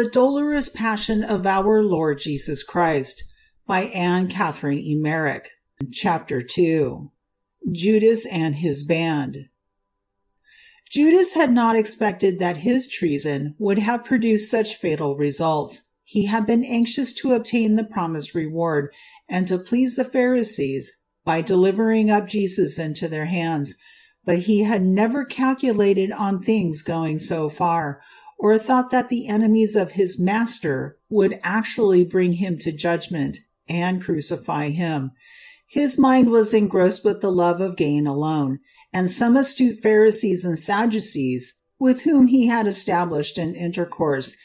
The Dolorous Passion of Our Lord Jesus Christ by Anne Catherine Emmerich Chapter 2 Judas and his Band Judas had not expected that his treason would have produced such fatal results. He had been anxious to obtain the promised reward and to please the Pharisees by delivering up Jesus into their hands, but he had never calculated on things going so far, or thought that the enemies of his Master would actually bring him to judgment and crucify him. His mind was engrossed with the love of gain alone, and some astute Pharisees and Sadducees, with whom he had established an intercourse,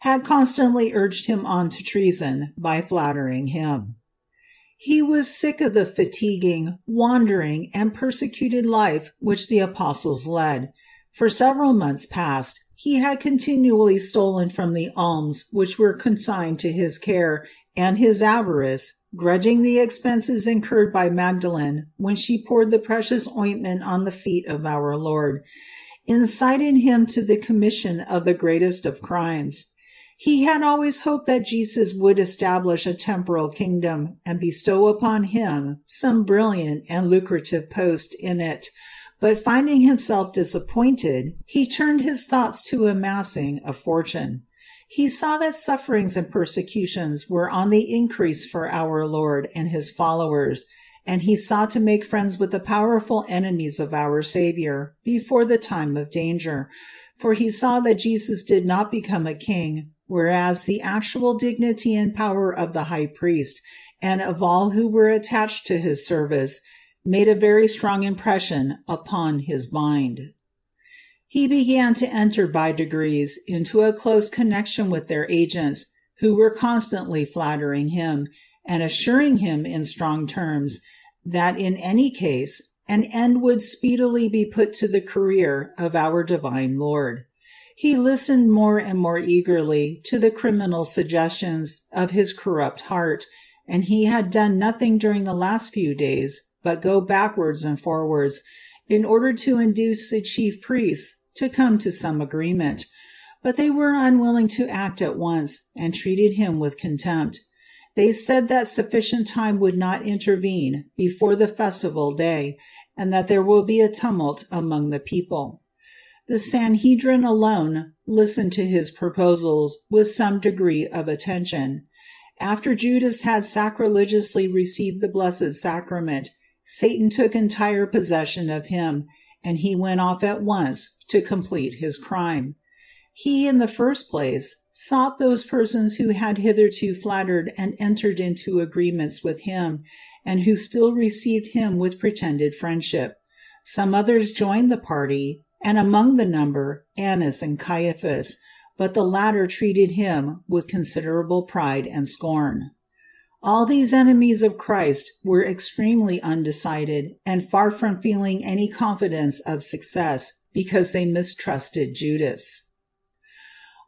had constantly urged him on to treason by flattering him. He was sick of the fatiguing, wandering, and persecuted life which the apostles led. For several months past he had continually stolen from the alms which were consigned to his care, and his avarice, grudging the expenses incurred by Magdalene when she poured the precious ointment on the feet of our Lord, incited him to the commission of the greatest of crimes. He had always hoped that Jesus would establish a temporal kingdom and bestow upon him some brilliant and lucrative post in it, but finding himself disappointed, he turned his thoughts to amassing a fortune. He saw that sufferings and persecutions were on the increase for our Lord and his followers, and he sought to make friends with the powerful enemies of our Savior before the time of danger, for he saw that Jesus did not become a king whereas the actual dignity and power of the high priest and of all who were attached to his service made a very strong impression upon his mind. He began to enter by degrees into a close connection with their agents, who were constantly flattering him, and assuring him in strong terms that in any case an end would speedily be put to the career of our divine Lord. He listened more and more eagerly to the criminal suggestions of his corrupt heart, and he had done nothing during the last few days but go backwards and forwards in order to induce the chief priests to come to some agreement, but they were unwilling to act at once and treated him with contempt. They said that sufficient time would not intervene before the festival day, and that there will be a tumult among the people. The Sanhedrin alone listened to his proposals with some degree of attention. After Judas had sacrilegiously received the blessed sacrament, Satan took entire possession of him, and he went off at once to complete his crime. He, in the first place, sought those persons who had hitherto flattered and entered into agreements with him, and who still received him with pretended friendship. Some others joined the party, and among the number Annas and Caiaphas, but the latter treated him with considerable pride and scorn. All these enemies of Christ were extremely undecided and far from feeling any confidence of success because they mistrusted Judas.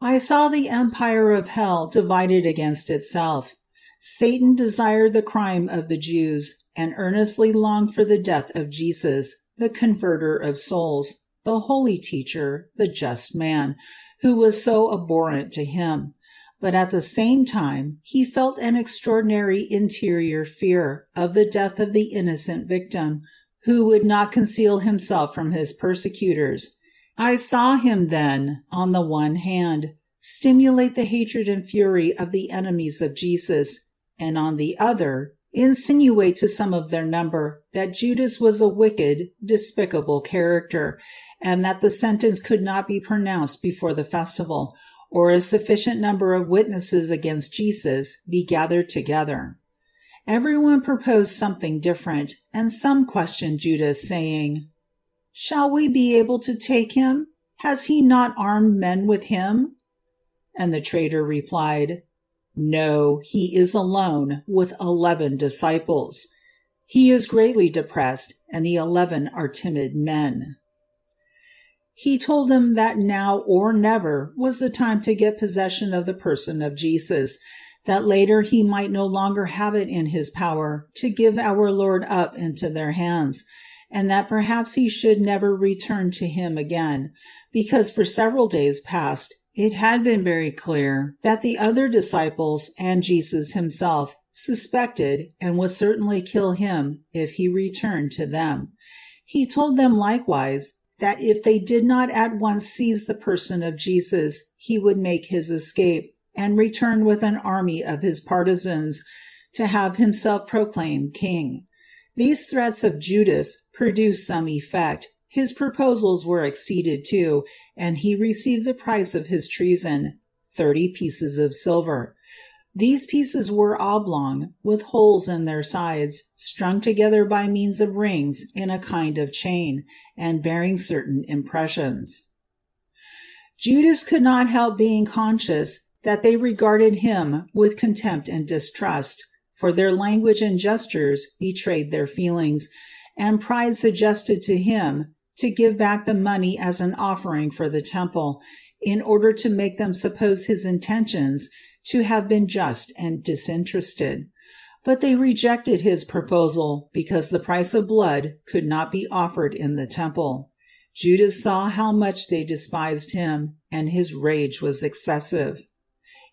I saw the empire of hell divided against itself. Satan desired the crime of the Jews and earnestly longed for the death of Jesus, the converter of souls, the holy teacher, the just man, who was so abhorrent to him; but at the same time he felt an extraordinary interior fear of the death of the innocent victim, who would not conceal himself from his persecutors. I saw him then, on the one hand, stimulate the hatred and fury of the enemies of Jesus, and on the other, insinuate to some of their number that Judas was a wicked, despicable character and that the sentence could not be pronounced before the festival, or a sufficient number of witnesses against Jesus be gathered together. Everyone proposed something different, and some questioned Judas, saying, Shall we be able to take him? Has he not armed men with him? And the traitor replied, No, he is alone with eleven disciples. He is greatly depressed, and the eleven are timid men. He told them that now or never was the time to get possession of the person of Jesus, that later he might no longer have it in his power to give our Lord up into their hands, and that perhaps he should never return to him again, because for several days past It had been very clear that the other disciples and Jesus himself suspected and would certainly kill him if he returned to them. He told them likewise that if they did not at once seize the person of Jesus he would make his escape and return with an army of his partisans to have himself proclaimed king. These threats of Judas produced some effect. His proposals were acceded to, and he received the price of his treason, thirty pieces of silver. These pieces were oblong, with holes in their sides, strung together by means of rings in a kind of chain, and bearing certain impressions. Judas could not help being conscious that they regarded him with contempt and distrust, for their language and gestures betrayed their feelings, and pride suggested to him to give back the money as an offering for the temple, in order to make them suppose his intentions to have been just and disinterested. But they rejected his proposal because the price of blood could not be offered in the temple. Judas saw how much they despised him, and his rage was excessive.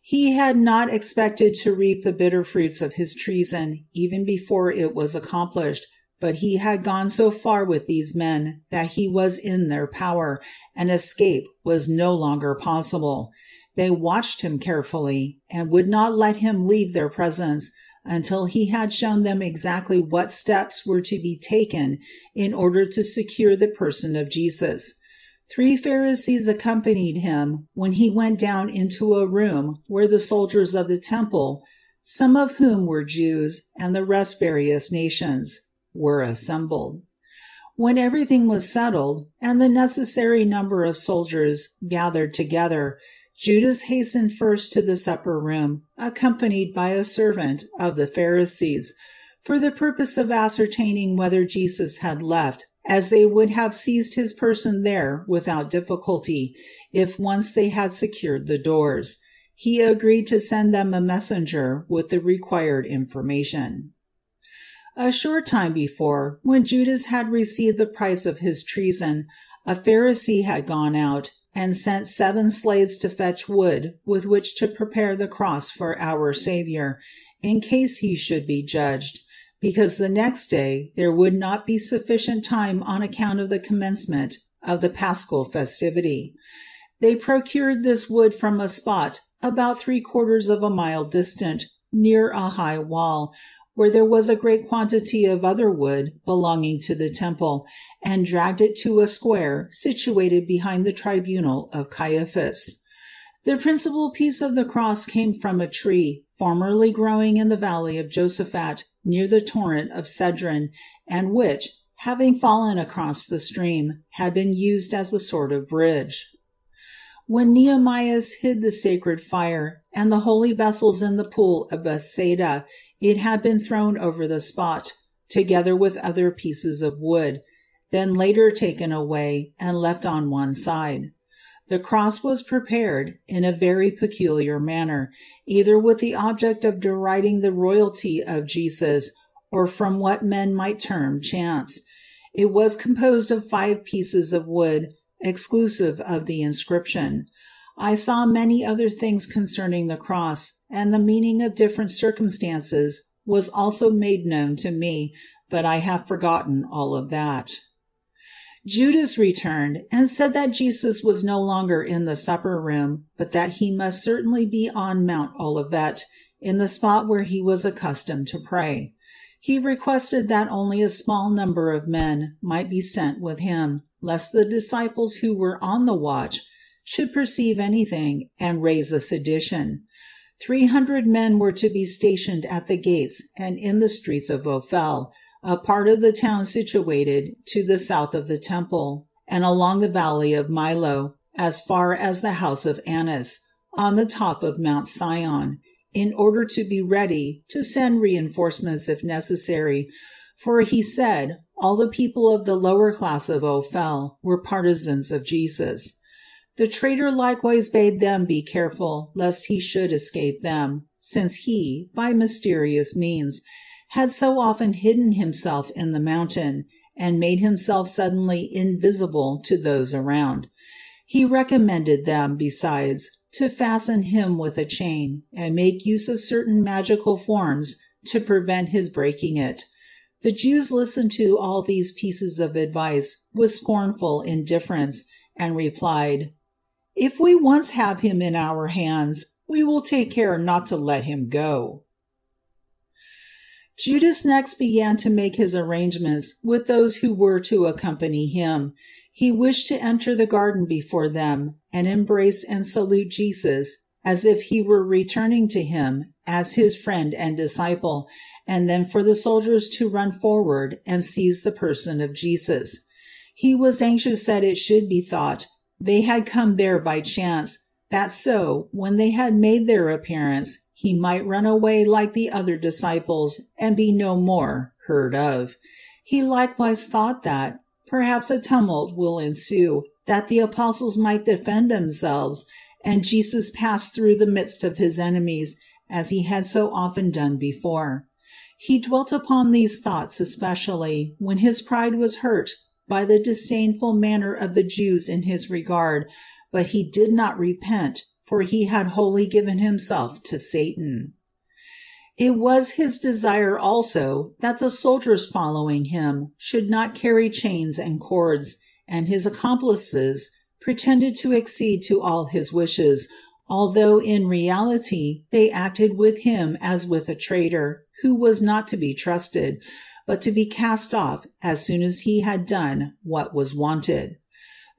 He had not expected to reap the bitter fruits of his treason even before it was accomplished, but he had gone so far with these men that he was in their power, and escape was no longer possible. They watched him carefully, and would not let him leave their presence until he had shown them exactly what steps were to be taken in order to secure the person of Jesus. Three Pharisees accompanied him when he went down into a room where the soldiers of the temple, some of whom were Jews and the rest various nations, were assembled. When everything was settled, and the necessary number of soldiers gathered together, Judas hastened first to the supper room, accompanied by a servant of the Pharisees, for the purpose of ascertaining whether Jesus had left, as they would have seized his person there without difficulty, if once they had secured the doors. He agreed to send them a messenger with the required information. A short time before, when Judas had received the price of his treason, a Pharisee had gone out and sent seven slaves to fetch wood with which to prepare the cross for our Savior, in case he should be judged, because the next day there would not be sufficient time on account of the commencement of the paschal festivity. They procured this wood from a spot about three quarters of a mile distant, near a high wall, where there was a great quantity of other wood belonging to the temple, and dragged it to a square situated behind the tribunal of Caiaphas. The principal piece of the cross came from a tree formerly growing in the valley of Josaphat near the torrent of Cedron, and which, having fallen across the stream, had been used as a sort of bridge. When Nehemias hid the sacred fire and the holy vessels in the pool of Bethsaida, it had been thrown over the spot, together with other pieces of wood, then later taken away and left on one side. The cross was prepared in a very peculiar manner, either with the object of deriding the royalty of Jesus or from what men might term chance. It was composed of five pieces of wood, exclusive of the inscription. I saw many other things concerning the cross, and the meaning of different circumstances was also made known to me, but I have forgotten all of that. Judas returned and said that Jesus was no longer in the supper room, but that he must certainly be on Mount Olivet, in the spot where he was accustomed to pray. He requested that only a small number of men might be sent with him, lest the disciples who were on the watch should perceive anything and raise a sedition. Three hundred men were to be stationed at the gates and in the streets of Ophel, a part of the town situated to the south of the temple, and along the valley of Milo, as far as the house of Annas, on the top of Mount Sion, in order to be ready to send reinforcements if necessary, for he said all the people of the lower class of Ophel were partisans of Jesus. The traitor likewise bade them be careful lest he should escape them, since he, by mysterious means, had so often hidden himself in the mountain, and made himself suddenly invisible to those around. He recommended them, besides, to fasten him with a chain, and make use of certain magical forms to prevent his breaking it. The Jews listened to all these pieces of advice with scornful indifference, and replied, If we once have him in our hands, we will take care not to let him go. Judas next began to make his arrangements with those who were to accompany him. He wished to enter the garden before them, and embrace and salute Jesus as if he were returning to him as his friend and disciple, and then for the soldiers to run forward and seize the person of Jesus. He was anxious that it should be thought they had come there by chance, that so, when they had made their appearance, he might run away like the other disciples and be no more heard of. He likewise thought that, perhaps a tumult will ensue, that the apostles might defend themselves, and Jesus pass through the midst of his enemies, as he had so often done before. He dwelt upon these thoughts especially when his pride was hurt by the disdainful manner of the Jews in his regard, but he did not repent for he had wholly given himself to Satan. It was his desire also that the soldiers following him should not carry chains and cords, and his accomplices pretended to accede to all his wishes, although in reality they acted with him as with a traitor who was not to be trusted, but to be cast off as soon as he had done what was wanted.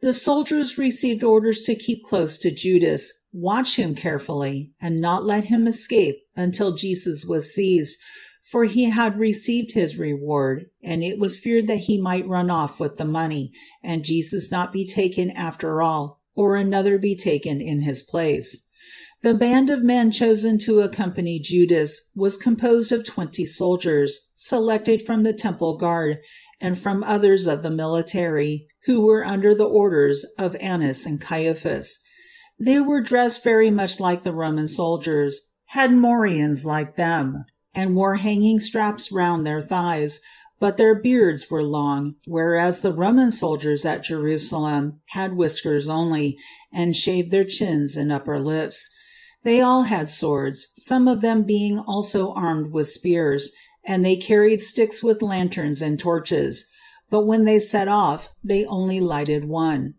The soldiers received orders to keep close to Judas watch him carefully, and not let him escape until Jesus was seized, for he had received his reward, and it was feared that he might run off with the money, and Jesus not be taken after all, or another be taken in his place. The band of men chosen to accompany Judas was composed of twenty soldiers, selected from the temple guard, and from others of the military, who were under the orders of Annas and Caiaphas. They were dressed very much like the Roman soldiers, had morions like them, and wore hanging straps round their thighs, but their beards were long, whereas the Roman soldiers at Jerusalem had whiskers only, and shaved their chins and upper lips. They all had swords, some of them being also armed with spears, and they carried sticks with lanterns and torches. But when they set off, they only lighted one.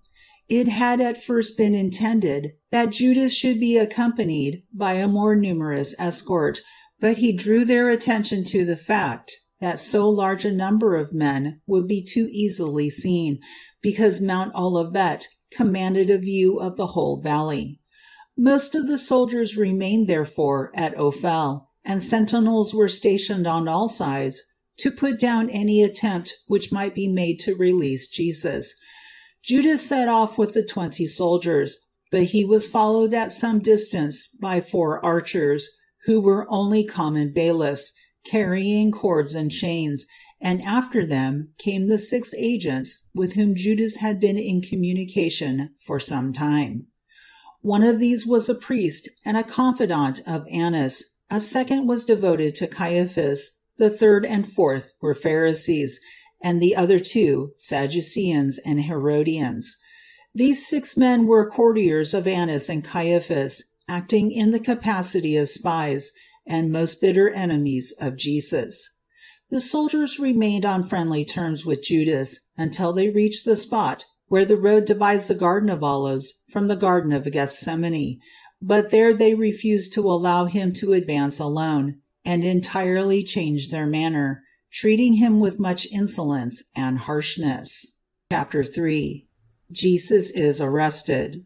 It had at first been intended that Judas should be accompanied by a more numerous escort, but he drew their attention to the fact that so large a number of men would be too easily seen, because Mount Olivet commanded a view of the whole valley. Most of the soldiers remained therefore at Ophel, and sentinels were stationed on all sides to put down any attempt which might be made to release Jesus. Judas set off with the twenty soldiers, but he was followed at some distance by four archers, who were only common bailiffs, carrying cords and chains, and after them came the six agents with whom Judas had been in communication for some time. One of these was a priest and a confidant of Annas, a second was devoted to Caiaphas, the third and fourth were Pharisees, and the other two Sadduceans and Herodians. These six men were courtiers of Annas and Caiaphas, acting in the capacity of spies, and most bitter enemies of Jesus. The soldiers remained on friendly terms with Judas until they reached the spot where the road divides the Garden of Olives from the Garden of Gethsemane, but there they refused to allow him to advance alone, and entirely changed their manner, treating him with much insolence and harshness. Chapter 3 Jesus is arrested.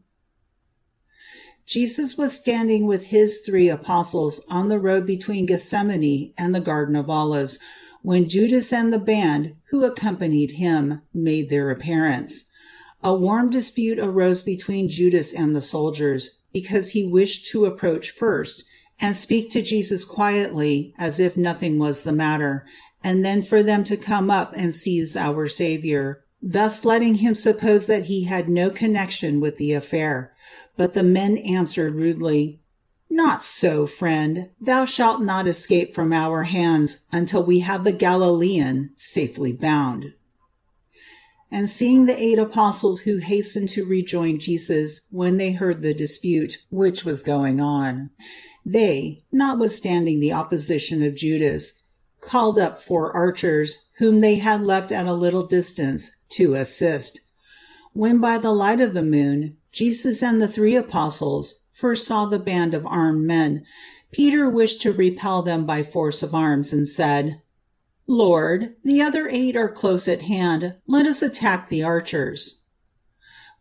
Jesus was standing with his three apostles on the road between Gethsemane and the Garden of Olives when Judas and the band who accompanied him made their appearance. A warm dispute arose between Judas and the soldiers because he wished to approach first and speak to Jesus quietly as if nothing was the matter, and then for them to come up and seize our Savior, thus letting him suppose that he had no connection with the affair. But the men answered rudely, Not so, friend, thou shalt not escape from our hands until we have the Galilean safely bound. And seeing the eight apostles who hastened to rejoin Jesus when they heard the dispute which was going on, they, notwithstanding the opposition of Judas, called up four archers, whom they had left at a little distance to assist. When by the light of the moon Jesus and the three apostles first saw the band of armed men, Peter wished to repel them by force of arms, and said, Lord, the other eight are close at hand, let us attack the archers.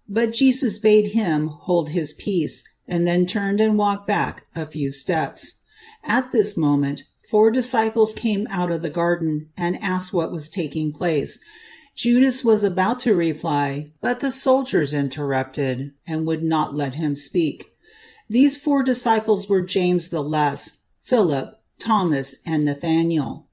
But Jesus bade him hold his peace, and then turned and walked back a few steps. At this moment, four disciples came out of the garden and asked what was taking place. Judas was about to reply, but the soldiers interrupted and would not let him speak. These four disciples were James the Less, Philip, Thomas, and Nathanael.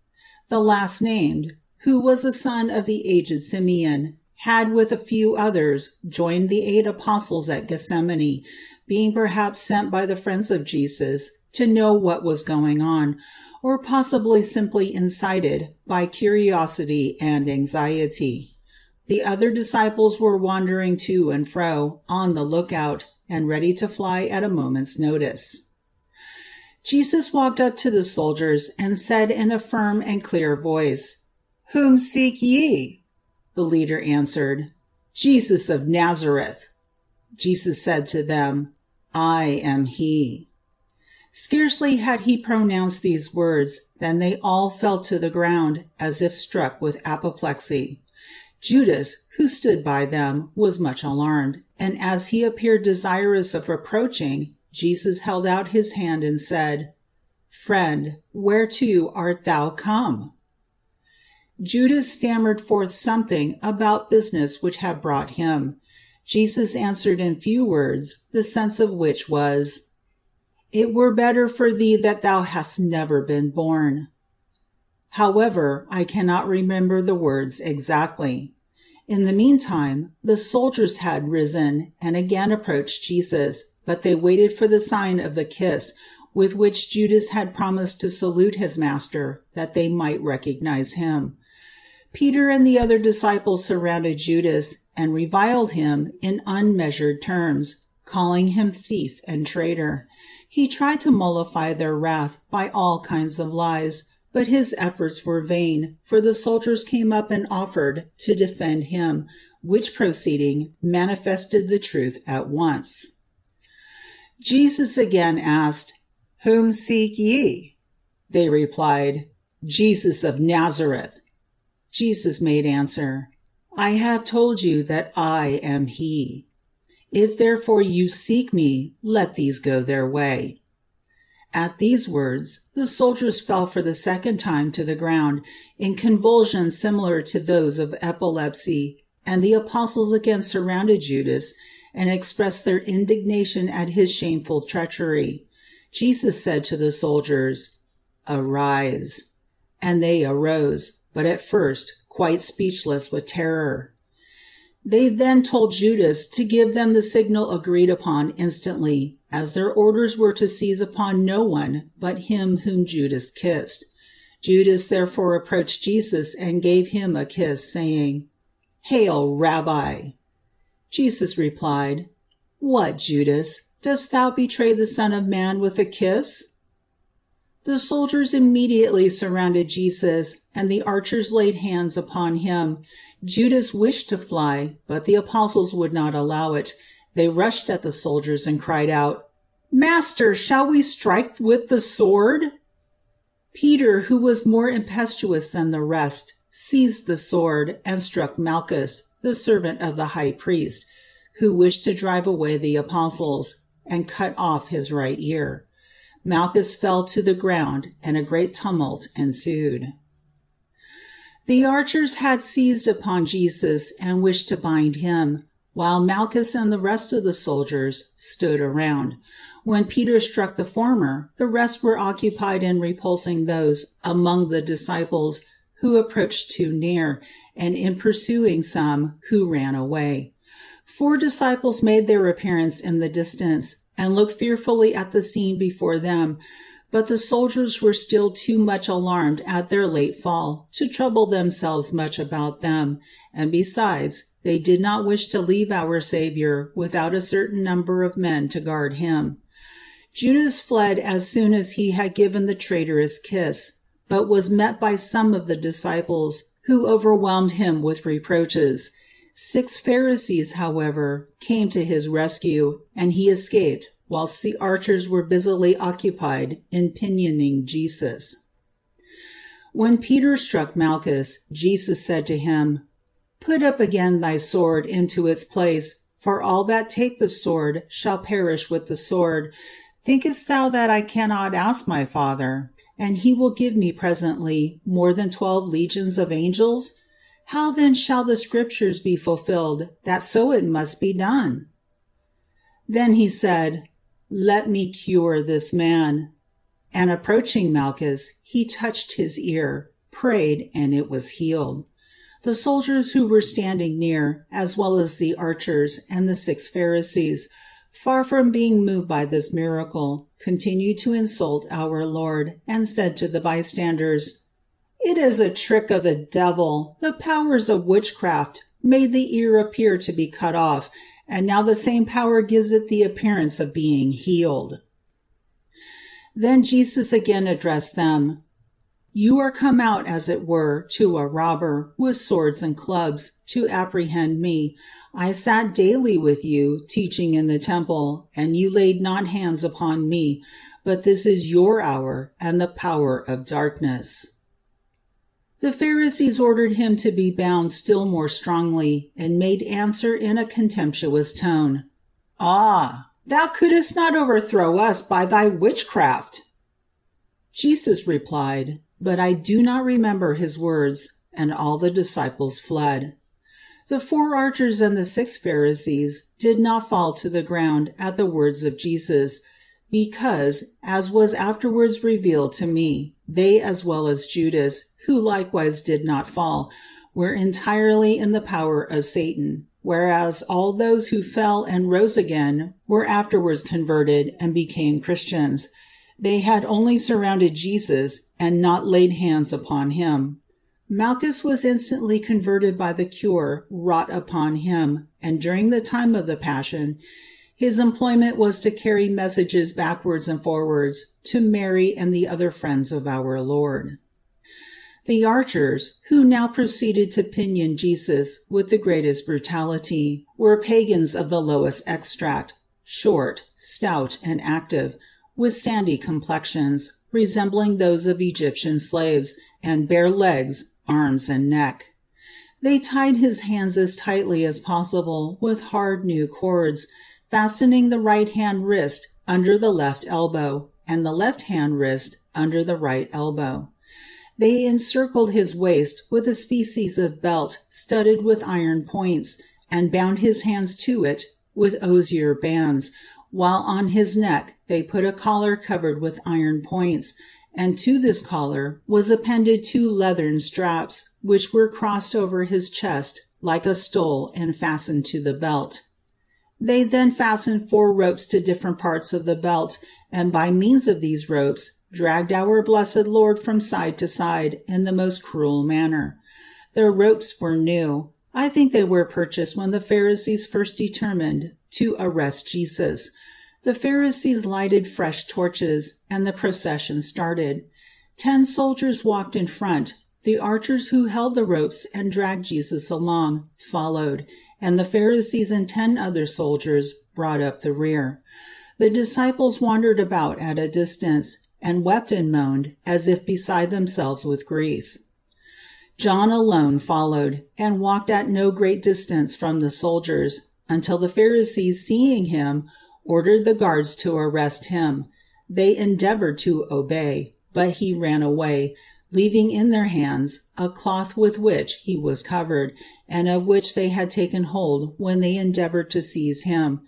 The last named, who was the son of the aged Simeon, had with a few others joined the eight apostles at Gethsemane, being perhaps sent by the friends of Jesus to know what was going on, or possibly simply incited by curiosity and anxiety. The other disciples were wandering to and fro, on the lookout, and ready to fly at a moment's notice. Jesus walked up to the soldiers and said in a firm and clear voice, Whom seek ye? The leader answered, Jesus of Nazareth. Jesus said to them, I am he. Scarcely had he pronounced these words than they all fell to the ground, as if struck with apoplexy. Judas, who stood by them, was much alarmed, and as he appeared desirous of approaching, Jesus held out his hand and said, Friend, whereto art thou come? Judas stammered forth something about business which had brought him. Jesus answered in few words, the sense of which was, It were better for thee that thou hadst never been born. However, I cannot remember the words exactly. In the meantime, the soldiers had risen and again approached Jesus, but they waited for the sign of the kiss with which Judas had promised to salute his master, that they might recognize him. Peter and the other disciples surrounded Judas and reviled him in unmeasured terms, calling him thief and traitor. He tried to mollify their wrath by all kinds of lies, but his efforts were vain, for the soldiers came up and offered to defend him, which proceeding manifested the truth at once. Jesus again asked, Whom seek ye? They replied, Jesus of Nazareth. Jesus made answer, I have told you that I am he. If therefore you seek me, let these go their way. At these words, the soldiers fell for the second time to the ground, in convulsions similar to those of epilepsy, and the apostles again surrounded Judas and expressed their indignation at his shameful treachery. Jesus said to the soldiers, Arise. And they arose, but at first quite speechless with terror. They then told Judas to give them the signal agreed upon instantly, as their orders were to seize upon no one but him whom Judas kissed. Judas therefore approached Jesus and gave him a kiss, saying, Hail, Rabbi! Jesus replied, What, Judas, dost thou betray the Son of Man with a kiss? The soldiers immediately surrounded Jesus, and the archers laid hands upon him. Judas wished to fly, but the apostles would not allow it. They rushed at the soldiers and cried out, Master, shall we strike with the sword? Peter, who was more impetuous than the rest, seized the sword and struck Malchus, the servant of the high priest, who wished to drive away the apostles, and cut off his right ear. Malchus fell to the ground, and a great tumult ensued. The archers had seized upon Jesus and wished to bind him, while Malchus and the rest of the soldiers stood around. When Peter struck the former, the rest were occupied in repulsing those among the disciples who approached too near, and in pursuing some who ran away. Four disciples made their appearance in the distance and looked fearfully at the scene before them, but the soldiers were still too much alarmed at their late fall to trouble themselves much about them, and besides, they did not wish to leave our Savior without a certain number of men to guard him. Judas fled as soon as he had given the traitorous kiss, but was met by some of the disciples, who overwhelmed him with reproaches. Six Pharisees, however, came to his rescue, and he escaped whilst the archers were busily occupied in pinioning Jesus. When Peter struck Malchus, Jesus said to him, Put up again thy sword into its place, for all that take the sword shall perish with the sword. Thinkest thou that I cannot ask my Father, and he will give me presently more than twelve legions of angels? How then shall the scriptures be fulfilled that so it must be done? Then he said, Let me cure this man. And approaching Malchus, he touched his ear, prayed, and it was healed. The soldiers who were standing near, as well as the archers and the six Pharisees, far from being moved by this miracle, continued to insult our Lord, and said to the bystanders, It is a trick of the devil. The powers of witchcraft made the ear appear to be cut off, and now the same power gives it the appearance of being healed. Then Jesus again addressed them. You are come out as it were to a robber, with swords and clubs, to apprehend me. I sat daily with you, teaching in the temple, and you laid not hands upon me, but this is your hour and the power of darkness. The Pharisees ordered him to be bound still more strongly, and made answer in a contemptuous tone. Ah! Thou couldst not overthrow us by thy witchcraft. Jesus replied, but I do not remember his words, and all the disciples fled. The four archers and the six Pharisees did not fall to the ground at the words of Jesus, because, as was afterwards revealed to me, they as well as Judas, who likewise did not fall, were entirely in the power of Satan, whereas all those who fell and rose again were afterwards converted and became Christians. They had only surrounded Jesus and not laid hands upon him. Malchus was instantly converted by the cure wrought upon him, and during the time of the Passion, his employment was to carry messages backwards and forwards to Mary and the other friends of our Lord. The archers, who now proceeded to pinion Jesus with the greatest brutality, were pagans of the lowest extract, short, stout, and active, with sandy complexions, resembling those of Egyptian slaves, and bare legs, arms, and neck. They tied his hands as tightly as possible with hard new cords, fastening the right hand wrist under the left elbow, and the left hand wrist under the right elbow. They encircled his waist with a species of belt studded with iron points, and bound his hands to it with osier bands, while on his neck they put a collar covered with iron points, and to this collar was appended two leathern straps, which were crossed over his chest like a stole and fastened to the belt. They then fastened four ropes to different parts of the belt, and by means of these ropes dragged our blessed Lord from side to side in the most cruel manner. The ropes were new. I think they were purchased when the Pharisees first determined to arrest Jesus. The Pharisees lighted fresh torches, and the procession started. Ten soldiers walked in front, the archers who held the ropes and dragged Jesus along followed, and the Pharisees and ten other soldiers brought up the rear. The disciples wandered about at a distance, and wept and moaned as if beside themselves with grief. John alone followed, and walked at no great distance from the soldiers, until the Pharisees seeing him, ordered the guards to arrest him. They endeavored to obey, but he ran away, leaving in their hands a cloth with which he was covered, and of which they had taken hold when they endeavored to seize him.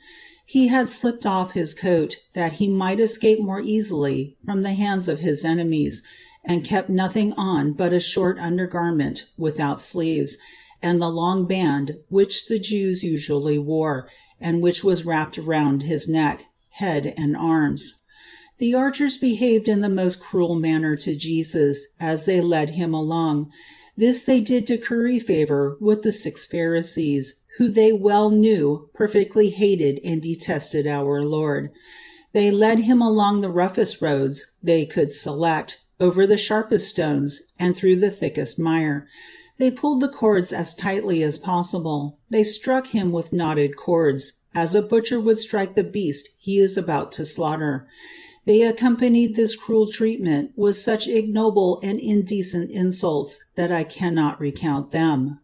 He had slipped off his coat, that he might escape more easily from the hands of his enemies, and kept nothing on but a short undergarment without sleeves, and the long band which the Jews usually wore, and which was wrapped round his neck, head, and arms. The archers behaved in the most cruel manner to Jesus as they led him along. This they did to curry favor with the six Pharisees, who they well knew perfectly hated and detested our Lord. They led him along the roughest roads they could select, over the sharpest stones, and through the thickest mire. They pulled the cords as tightly as possible. They struck him with knotted cords, as a butcher would strike the beast he is about to slaughter. They accompanied this cruel treatment with such ignoble and indecent insults that I cannot recount them.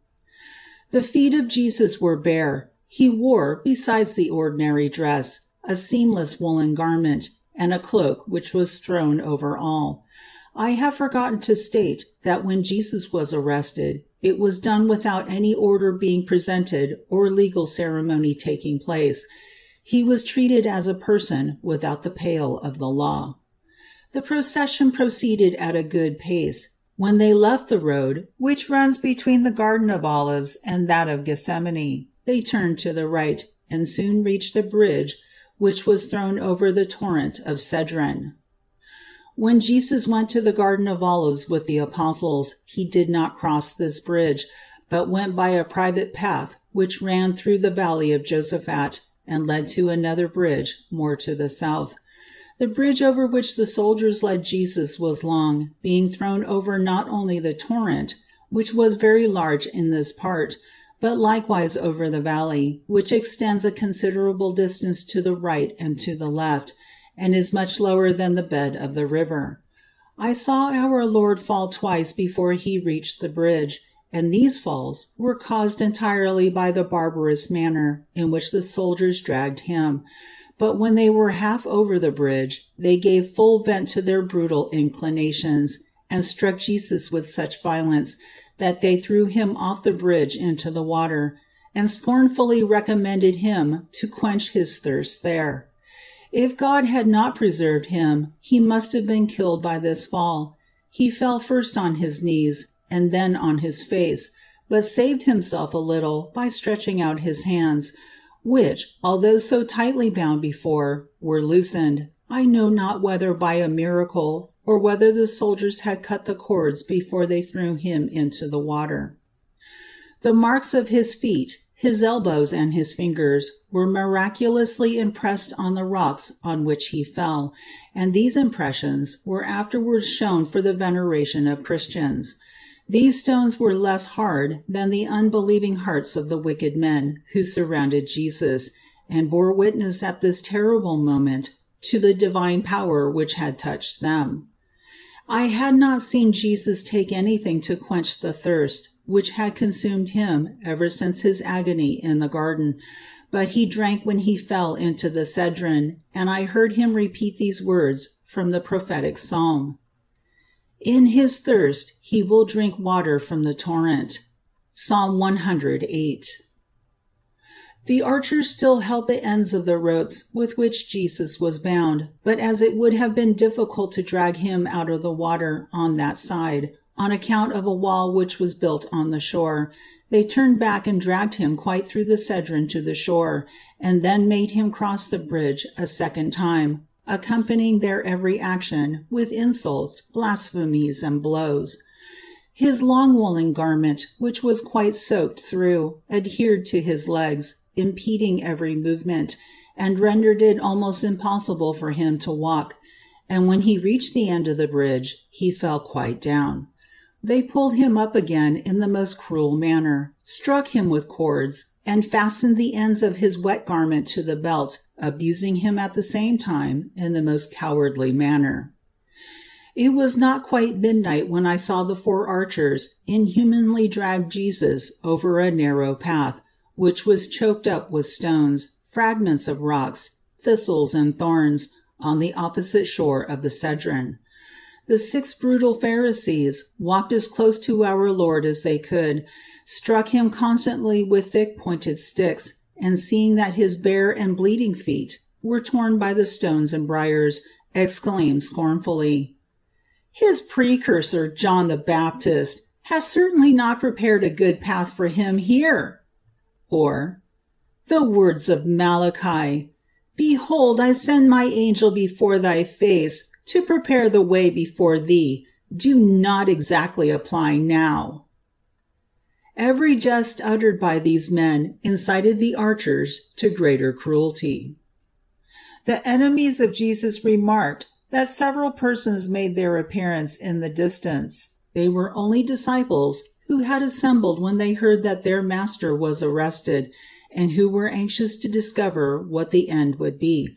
The feet of Jesus were bare. He wore, besides the ordinary dress, a seamless woolen garment, and a cloak which was thrown over all. I have forgotten to state that when Jesus was arrested, it was done without any order being presented or legal ceremony taking place. He was treated as a person without the pale of the law. The procession proceeded at a good pace. When they left the road, which runs between the Garden of Olives and that of Gethsemane, they turned to the right, and soon reached the bridge which was thrown over the torrent of Cedron. When Jesus went to the Garden of Olives with the apostles, he did not cross this bridge, but went by a private path which ran through the valley of Josaphat and led to another bridge more to the south. The bridge over which the soldiers led Jesus was long, being thrown over not only the torrent, which was very large in this part, but likewise over the valley, which extends a considerable distance to the right and to the left, and is much lower than the bed of the river. I saw our Lord fall twice before he reached the bridge, and these falls were caused entirely by the barbarous manner in which the soldiers dragged him, but when they were half over the bridge, they gave full vent to their brutal inclinations, and struck Jesus with such violence that they threw him off the bridge into the water, and scornfully recommended him to quench his thirst there. If God had not preserved him, he must have been killed by this fall. He fell first on his knees, and then on his face, but saved himself a little by stretching out his hands, which, although so tightly bound before, were loosened, I know not whether by a miracle, or whether the soldiers had cut the cords before they threw him into the water. The marks of his feet, his elbows, and his fingers were miraculously impressed on the rocks on which he fell, and these impressions were afterwards shown for the veneration of Christians. These stones were less hard than the unbelieving hearts of the wicked men who surrounded Jesus, and bore witness at this terrible moment to the divine power which had touched them. I had not seen Jesus take anything to quench the thirst which had consumed him ever since his agony in the garden, but he drank when he fell into the Cedron, and I heard him repeat these words from the prophetic psalm. In his thirst he will drink water from the torrent. Psalm 108. The archers still held the ends of the ropes with which Jesus was bound, but as it would have been difficult to drag him out of the water on that side, on account of a wall which was built on the shore, they turned back and dragged him quite through the Cedron to the shore, and then made him cross the bridge a second time, accompanying their every action with insults, blasphemies, and blows. His long woolen garment, which was quite soaked through, adhered to his legs, impeding every movement, and rendered it almost impossible for him to walk, and when he reached the end of the bridge, he fell quite down. They pulled him up again in the most cruel manner, struck him with cords, and fastened the ends of his wet garment to the belt, abusing him at the same time in the most cowardly manner. It was not quite midnight when I saw the four archers inhumanly drag Jesus over a narrow path, which was choked up with stones, fragments of rocks, thistles, and thorns, on the opposite shore of the Cedron. The six brutal Pharisees walked as close to our Lord as they could, struck him constantly with thick pointed sticks, and seeing that his bare and bleeding feet were torn by the stones and briars, exclaimed scornfully, His precursor, John the Baptist, has certainly not prepared a good path for him here. Or, The words of Malachi, Behold, I send my angel before thy face to prepare the way before thee, do not exactly apply now. Every jest uttered by these men incited the archers to greater cruelty. The enemies of Jesus remarked that several persons made their appearance in the distance. They were only disciples who had assembled when they heard that their master was arrested, and who were anxious to discover what the end would be.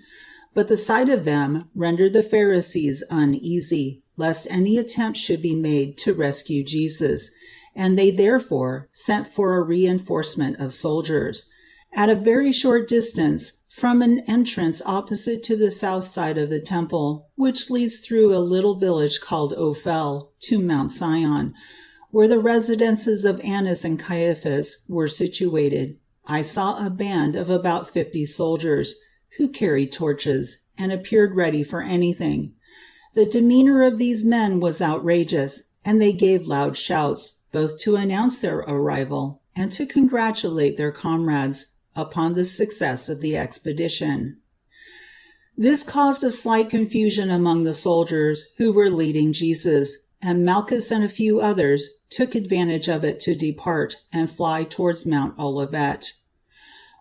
But the sight of them rendered the Pharisees uneasy, lest any attempt should be made to rescue Jesus, and they therefore sent for a reinforcement of soldiers. At a very short distance from an entrance opposite to the south side of the temple, which leads through a little village called Ophel to Mount Sion, where the residences of Annas and Caiaphas were situated, I saw a band of about fifty soldiers, who carried torches, and appeared ready for anything. The demeanor of these men was outrageous, and they gave loud shouts, both to announce their arrival and to congratulate their comrades upon the success of the expedition. This caused a slight confusion among the soldiers who were leading Jesus, and Malchus and a few others took advantage of it to depart and fly towards Mount Olivet.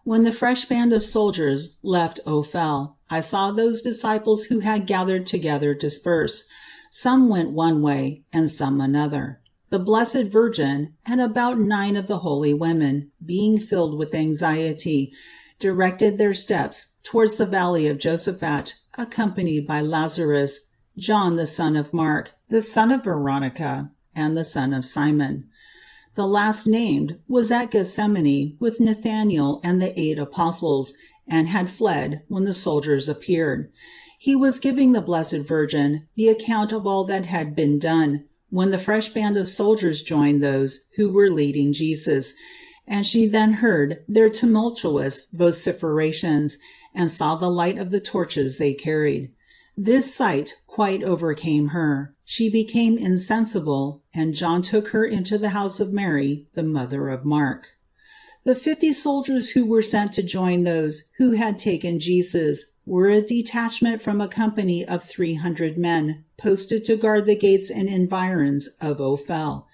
When the fresh band of soldiers left Ophel, I saw those disciples who had gathered together disperse. Some went one way and some another. The Blessed Virgin, and about nine of the holy women, being filled with anxiety, directed their steps towards the valley of Josaphat, accompanied by Lazarus, John the son of Mark, the son of Veronica, and the son of Simon. The last named was at Gethsemane with Nathanael and the eight apostles, and had fled when the soldiers appeared. He was giving the Blessed Virgin the account of all that had been done, when the fresh band of soldiers joined those who were leading Jesus, and she then heard their tumultuous vociferations and saw the light of the torches they carried. This sight quite overcame her. She became insensible, and John took her into the house of Mary, the mother of Mark. The fifty soldiers who were sent to join those who had taken Jesus were a detachment from a company of three hundred men posted to guard the gates and environs of Ophel.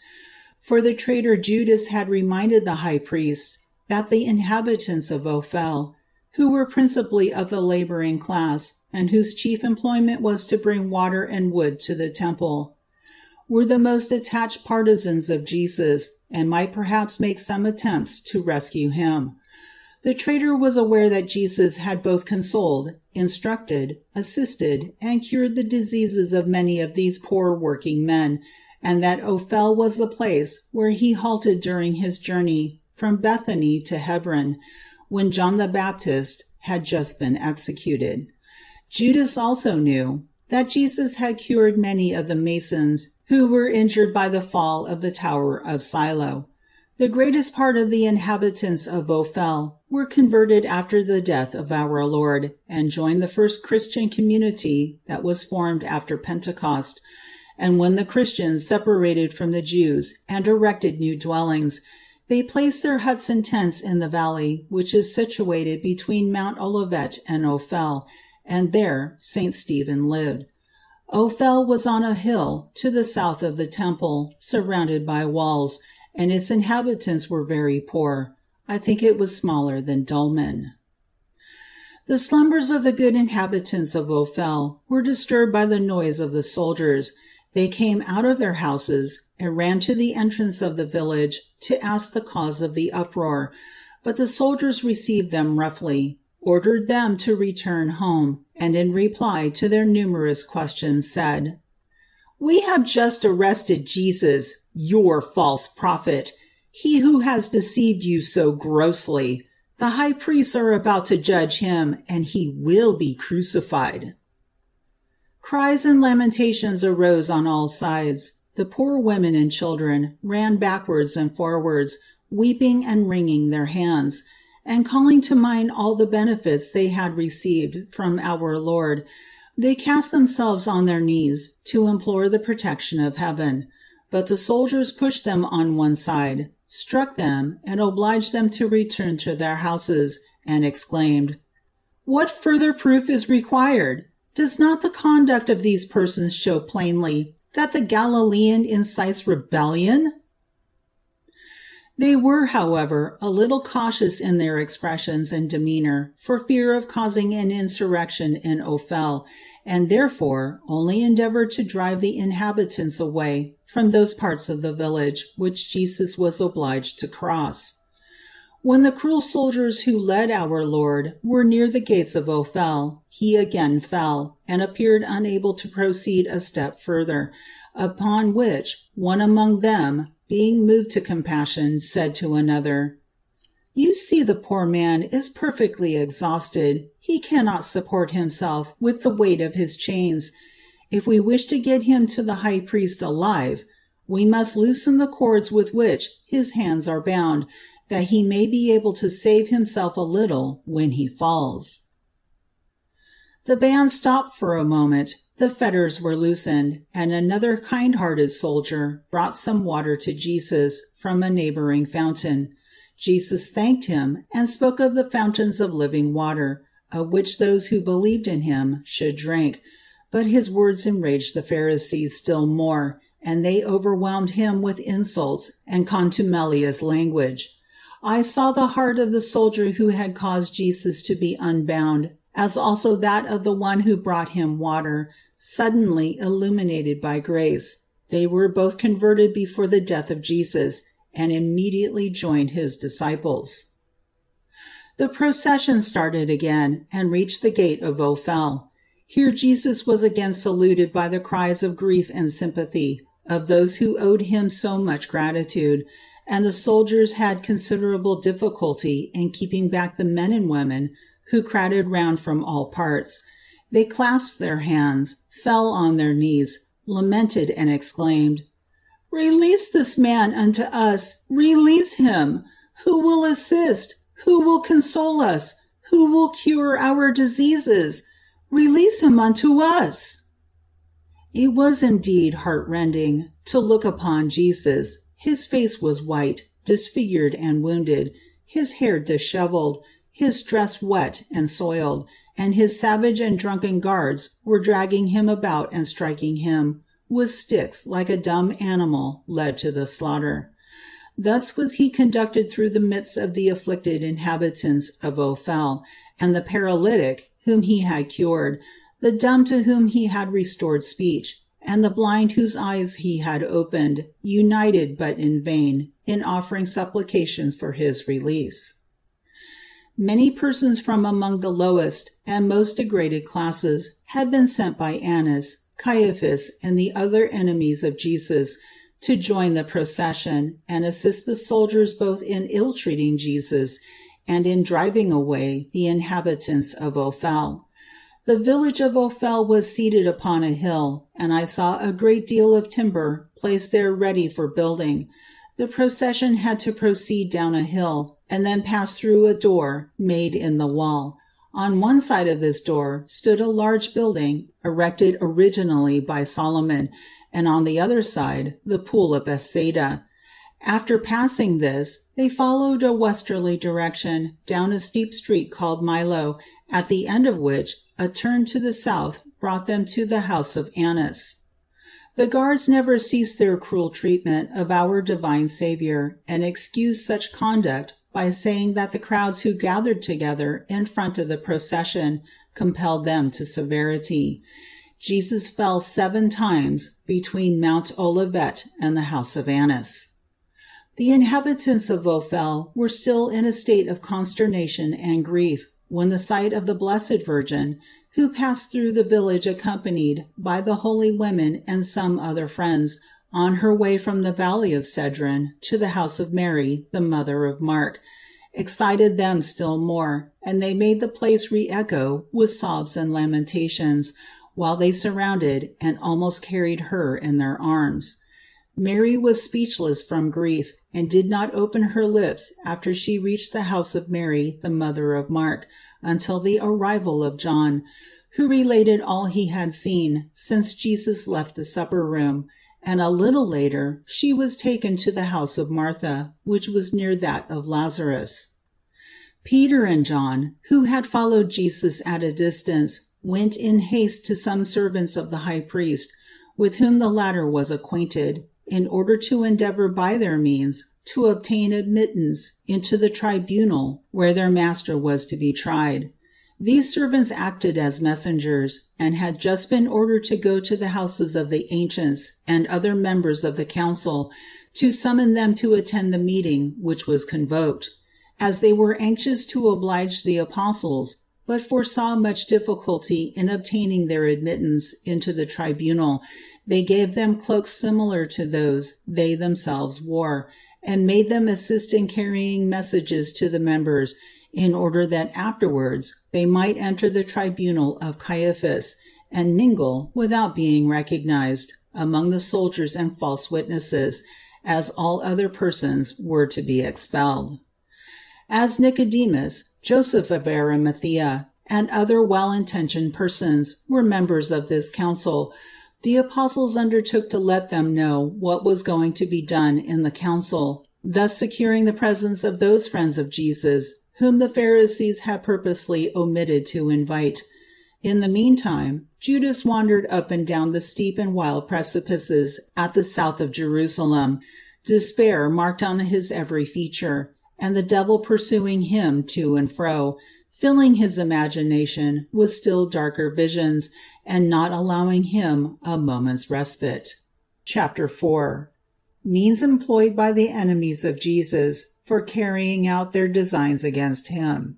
For the traitor Judas had reminded the high priests that the inhabitants of Ophel, who were principally of the laboring class, and whose chief employment was to bring water and wood to the temple, were the most attached partisans of Jesus, and might perhaps make some attempts to rescue him. The traitor was aware that Jesus had both consoled, instructed, assisted, and cured the diseases of many of these poor working men, and that Ophel was the place where he halted during his journey from Bethany to Hebron, when John the Baptist had just been executed. Judas also knew that Jesus had cured many of the masons who were injured by the fall of the Tower of Siloe. The greatest part of the inhabitants of Ophel were converted after the death of our Lord, and joined the first Christian community that was formed after Pentecost, and when the Christians separated from the Jews and erected new dwellings, they placed their huts and tents in the valley which is situated between Mount Olivet and Ophel, and there St. Stephen lived. Ophel was on a hill to the south of the temple, surrounded by walls, and its inhabitants were very poor. I think it was smaller than Dulmen. The slumbers of the good inhabitants of Ophel were disturbed by the noise of the soldiers. They came out of their houses and ran to the entrance of the village to ask the cause of the uproar, but the soldiers received them roughly, ordered them to return home, and in reply to their numerous questions said: "We have just arrested Jesus, your false prophet, he who has deceived you so grossly. The high priests are about to judge him, and he will be crucified." Cries and lamentations arose on all sides. The poor women and children ran backwards and forwards, weeping and wringing their hands, and calling to mind all the benefits they had received from our Lord, they cast themselves on their knees to implore the protection of heaven. But the soldiers pushed them on one side, struck them, and obliged them to return to their houses, and exclaimed: "What further proof is required? Does not the conduct of these persons show plainly that the Galilean incites rebellion?" They were, however, a little cautious in their expressions and demeanor for fear of causing an insurrection in Ophel, and therefore only endeavored to drive the inhabitants away from those parts of the village which Jesus was obliged to cross. When the cruel soldiers who led our Lord were near the gates of Ophel, he again fell, and appeared unable to proceed a step further, upon which one among them being moved to compassion, said to another, You see the poor man is perfectly exhausted, he cannot support himself with the weight of his chains. If we wish to get him to the high priest alive, we must loosen the cords with which his hands are bound, that he may be able to save himself a little when he falls. The band stopped for a moment, the fetters were loosened, and another kind-hearted soldier brought some water to Jesus from a neighboring fountain. Jesus thanked him, and spoke of the fountains of living water, of which those who believed in him should drink. But his words enraged the Pharisees still more, and they overwhelmed him with insults and contumelious language. I saw the heart of the soldier who had caused Jesus to be unbound as also that of the one who brought him water, suddenly illuminated by grace. They were both converted before the death of Jesus, and immediately joined his disciples. The procession started again, and reached the gate of Ophel. Here Jesus was again saluted by the cries of grief and sympathy of those who owed him so much gratitude, and the soldiers had considerable difficulty in keeping back the men and women who crowded round from all parts. They clasped their hands, fell on their knees, lamented and exclaimed, Release this man unto us, release him! Who will assist? Who will console us? Who will cure our diseases? Release him unto us! It was indeed heartrending to look upon Jesus. His face was white, disfigured and wounded, his hair disheveled, his dress wet and soiled, and his savage and drunken guards were dragging him about and striking him with sticks like a dumb animal led to the slaughter. Thus was he conducted through the midst of the afflicted inhabitants of Ophel, and the paralytic whom he had cured, the dumb to whom he had restored speech, and the blind whose eyes he had opened, united, but in vain, in offering supplications for his release. Many persons from among the lowest and most degraded classes had been sent by Annas, Caiaphas, and the other enemies of Jesus to join the procession and assist the soldiers both in ill-treating Jesus and in driving away the inhabitants of Ophel. The village of Ophel was seated upon a hill, and I saw a great deal of timber placed there ready for building. The procession had to proceed down a hill, and then passed through a door made in the wall. On one side of this door stood a large building erected originally by Solomon, and on the other side the pool of Bethsaida. After passing this, they followed a westerly direction down a steep street called Milo, at the end of which a turn to the south brought them to the house of Annas. The guards never ceased their cruel treatment of our divine Savior, and excused such conduct by saying that the crowds who gathered together in front of the procession compelled them to severity. Jesus fell seven times between Mount Olivet and the house of Annas. The inhabitants of Ophel were still in a state of consternation and grief when the sight of the Blessed Virgin who passed through the village accompanied by the holy women and some other friends, on her way from the valley of Cedron to the house of Mary, the mother of Mark, excited them still more, and they made the place re-echo with sobs and lamentations, while they surrounded and almost carried her in their arms. Mary was speechless from grief, and did not open her lips after she reached the house of Mary, the mother of Mark, until the arrival of John, who related all he had seen since Jesus left the supper room, and a little later she was taken to the house of Martha, which was near that of Lazarus. Peter and John, who had followed Jesus at a distance, went in haste to some servants of the high priest, with whom the latter was acquainted, in order to endeavor by their means to obtain admittance into the tribunal where their master was to be tried. These servants acted as messengers, and had just been ordered to go to the houses of the ancients and other members of the council to summon them to attend the meeting which was convoked. As they were anxious to oblige the apostles, but foresaw much difficulty in obtaining their admittance into the tribunal, they gave them cloaks similar to those they themselves wore, and made them assist in carrying messages to the members in order that afterwards they might enter the tribunal of Caiaphas and mingle, without being recognized, among the soldiers and false witnesses, as all other persons were to be expelled. As Nicodemus, Joseph of Arimathea, and other well intentioned persons were members of this council, the apostles undertook to let them know what was going to be done in the council, thus securing the presence of those friends of Jesus whom the Pharisees had purposely omitted to invite. In the meantime, Judas wandered up and down the steep and wild precipices at the south of Jerusalem, despair marked on his every feature, and the devil pursuing him to and fro, filling his imagination with still darker visions, and not allowing him a moment's respite. Chapter 4 Means employed by the enemies of Jesus for carrying out their designs against him.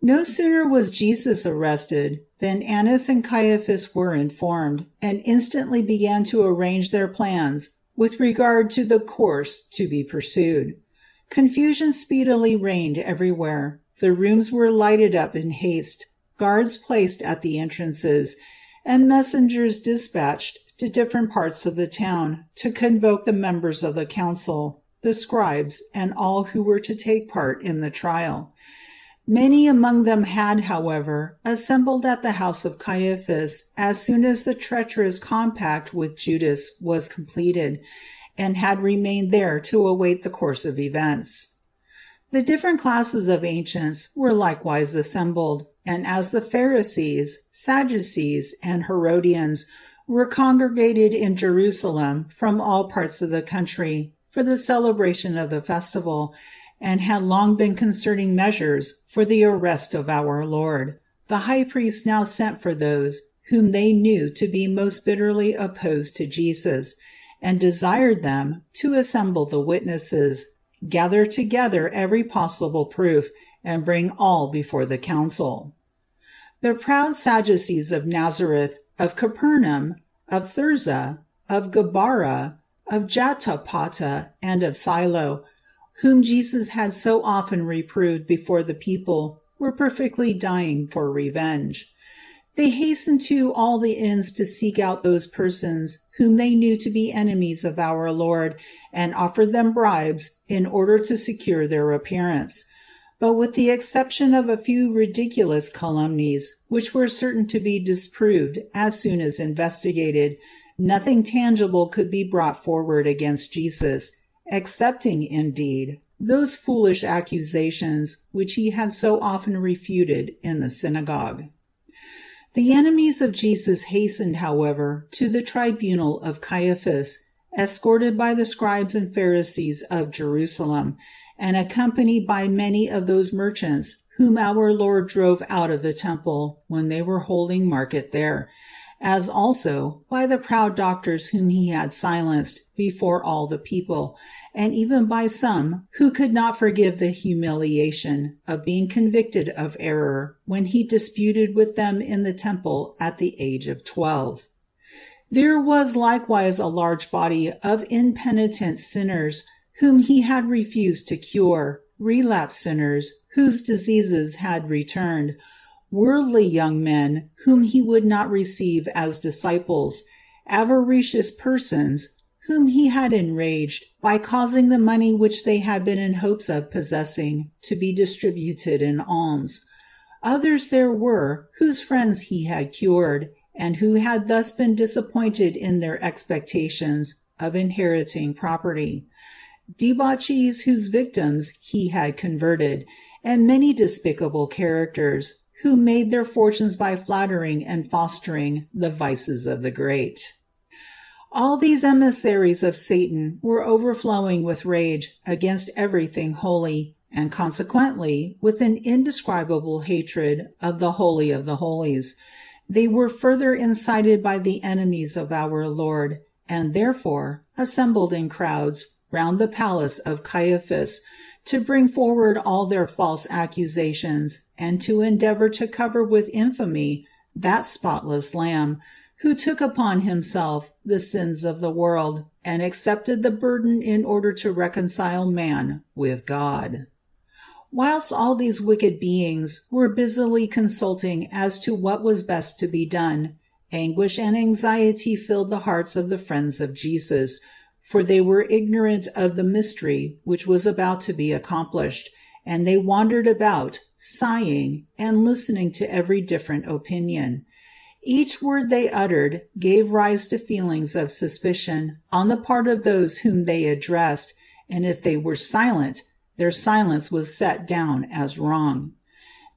No sooner was Jesus arrested than Annas and Caiaphas were informed, and instantly began to arrange their plans with regard to the course to be pursued. Confusion speedily reigned everywhere. The rooms were lighted up in haste, guards placed at the entrances, and messengers dispatched to different parts of the town to convoke the members of the council, the scribes, and all who were to take part in the trial. Many among them had, however, assembled at the house of Caiaphas as soon as the treacherous compact with Judas was completed, and had remained there to await the course of events. The different classes of ancients were likewise assembled, and as the Pharisees, Sadducees, and Herodians were congregated in Jerusalem from all parts of the country for the celebration of the festival, and had long been concerting measures for the arrest of our Lord, the high priest now sent for those whom they knew to be most bitterly opposed to Jesus, and desired them to assemble the witnesses, gather together every possible proof, and bring all before the council. The proud Sadducees of Nazareth, of Capernaum, of Thirza, of Gabara, of Jotapata, and of Silo, whom Jesus had so often reproved before the people, were perfectly dying for revenge. They hastened to all the inns to seek out those persons whom they knew to be enemies of our Lord, and offered them bribes in order to secure their appearance. But with the exception of a few ridiculous calumnies, which were certain to be disproved as soon as investigated, nothing tangible could be brought forward against Jesus, excepting, indeed, those foolish accusations which he had so often refuted in the synagogue. The enemies of Jesus hastened, however, to the tribunal of Caiaphas, escorted by the scribes and Pharisees of Jerusalem, and accompanied by many of those merchants whom our Lord drove out of the temple when they were holding market there, as also by the proud doctors whom he had silenced before all the people, and even by some who could not forgive the humiliation of being convicted of error when he disputed with them in the temple at the age of twelve. There was likewise a large body of impenitent sinners whom he had refused to cure, relapsed sinners whose diseases had returned, worldly young men whom he would not receive as disciples, avaricious persons whom he had enraged by causing the money which they had been in hopes of possessing to be distributed in alms. Others there were whose friends he had cured, and who had thus been disappointed in their expectations of inheriting property debauchees whose victims he had converted, and many despicable characters, who made their fortunes by flattering and fostering the vices of the great. All these emissaries of Satan were overflowing with rage against everything holy, and consequently with an indescribable hatred of the Holy of the Holies. They were further incited by the enemies of our Lord, and therefore assembled in crowds round the palace of Caiaphas to bring forward all their false accusations and to endeavor to cover with infamy that spotless Lamb, who took upon himself the sins of the world and accepted the burden in order to reconcile man with God. Whilst all these wicked beings were busily consulting as to what was best to be done, anguish and anxiety filled the hearts of the friends of Jesus, for they were ignorant of the mystery which was about to be accomplished, and they wandered about, sighing, and listening to every different opinion. Each word they uttered gave rise to feelings of suspicion on the part of those whom they addressed, and if they were silent, their silence was set down as wrong.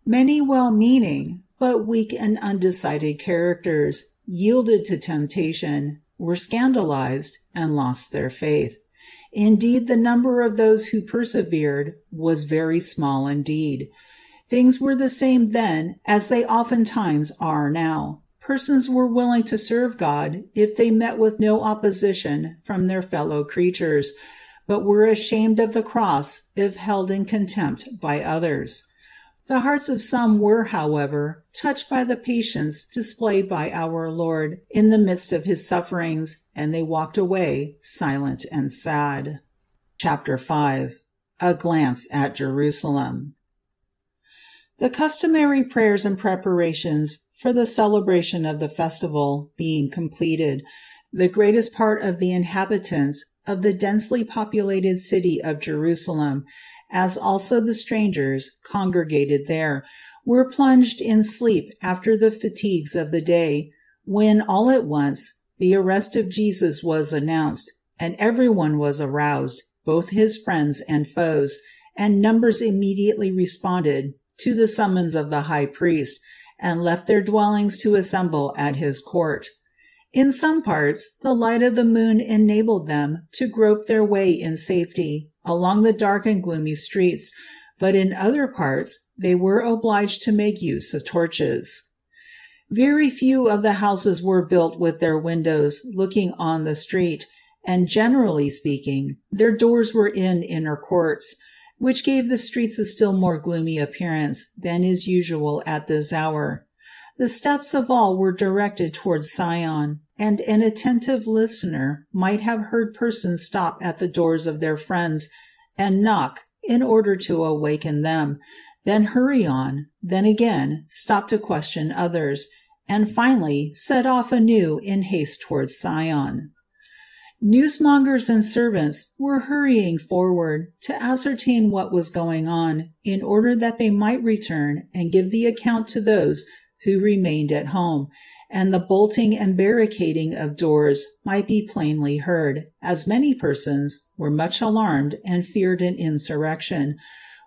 Many well meaning, but weak and undecided characters, yielded to temptation, were scandalized, and lost their faith. Indeed, the number of those who persevered was very small indeed. Things were the same then as they oftentimes are now. Persons were willing to serve God if they met with no opposition from their fellow creatures, but were ashamed of the cross if held in contempt by others. The hearts of some were, however, touched by the patience displayed by our Lord in the midst of his sufferings, and they walked away silent and sad. Chapter 5 A glance at Jerusalem The customary prayers and preparations for the celebration of the festival being completed, the greatest part of the inhabitants of the densely populated city of Jerusalem, as also the strangers congregated there, were plunged in sleep after the fatigues of the day, when all at once the arrest of Jesus was announced, and everyone was aroused, both his friends and foes, and numbers immediately responded to the summons of the high priest, and left their dwellings to assemble at his court. In some parts the light of the moon enabled them to grope their way in safety along the dark and gloomy streets, but in other parts they were obliged to make use of torches. Very few of the houses were built with their windows looking on the street, and generally speaking, their doors were in inner courts, which gave the streets a still more gloomy appearance than is usual at this hour. The steps of all were directed towards Sion, and an attentive listener might have heard persons stop at the doors of their friends and knock in order to awaken them, then hurry on, then again stop to question others, and finally set off anew in haste towards Sion. Newsmongers and servants were hurrying forward to ascertain what was going on, in order that they might return and give the account to those who remained at home, and the bolting and barricading of doors might be plainly heard, as many persons were much alarmed and feared an insurrection,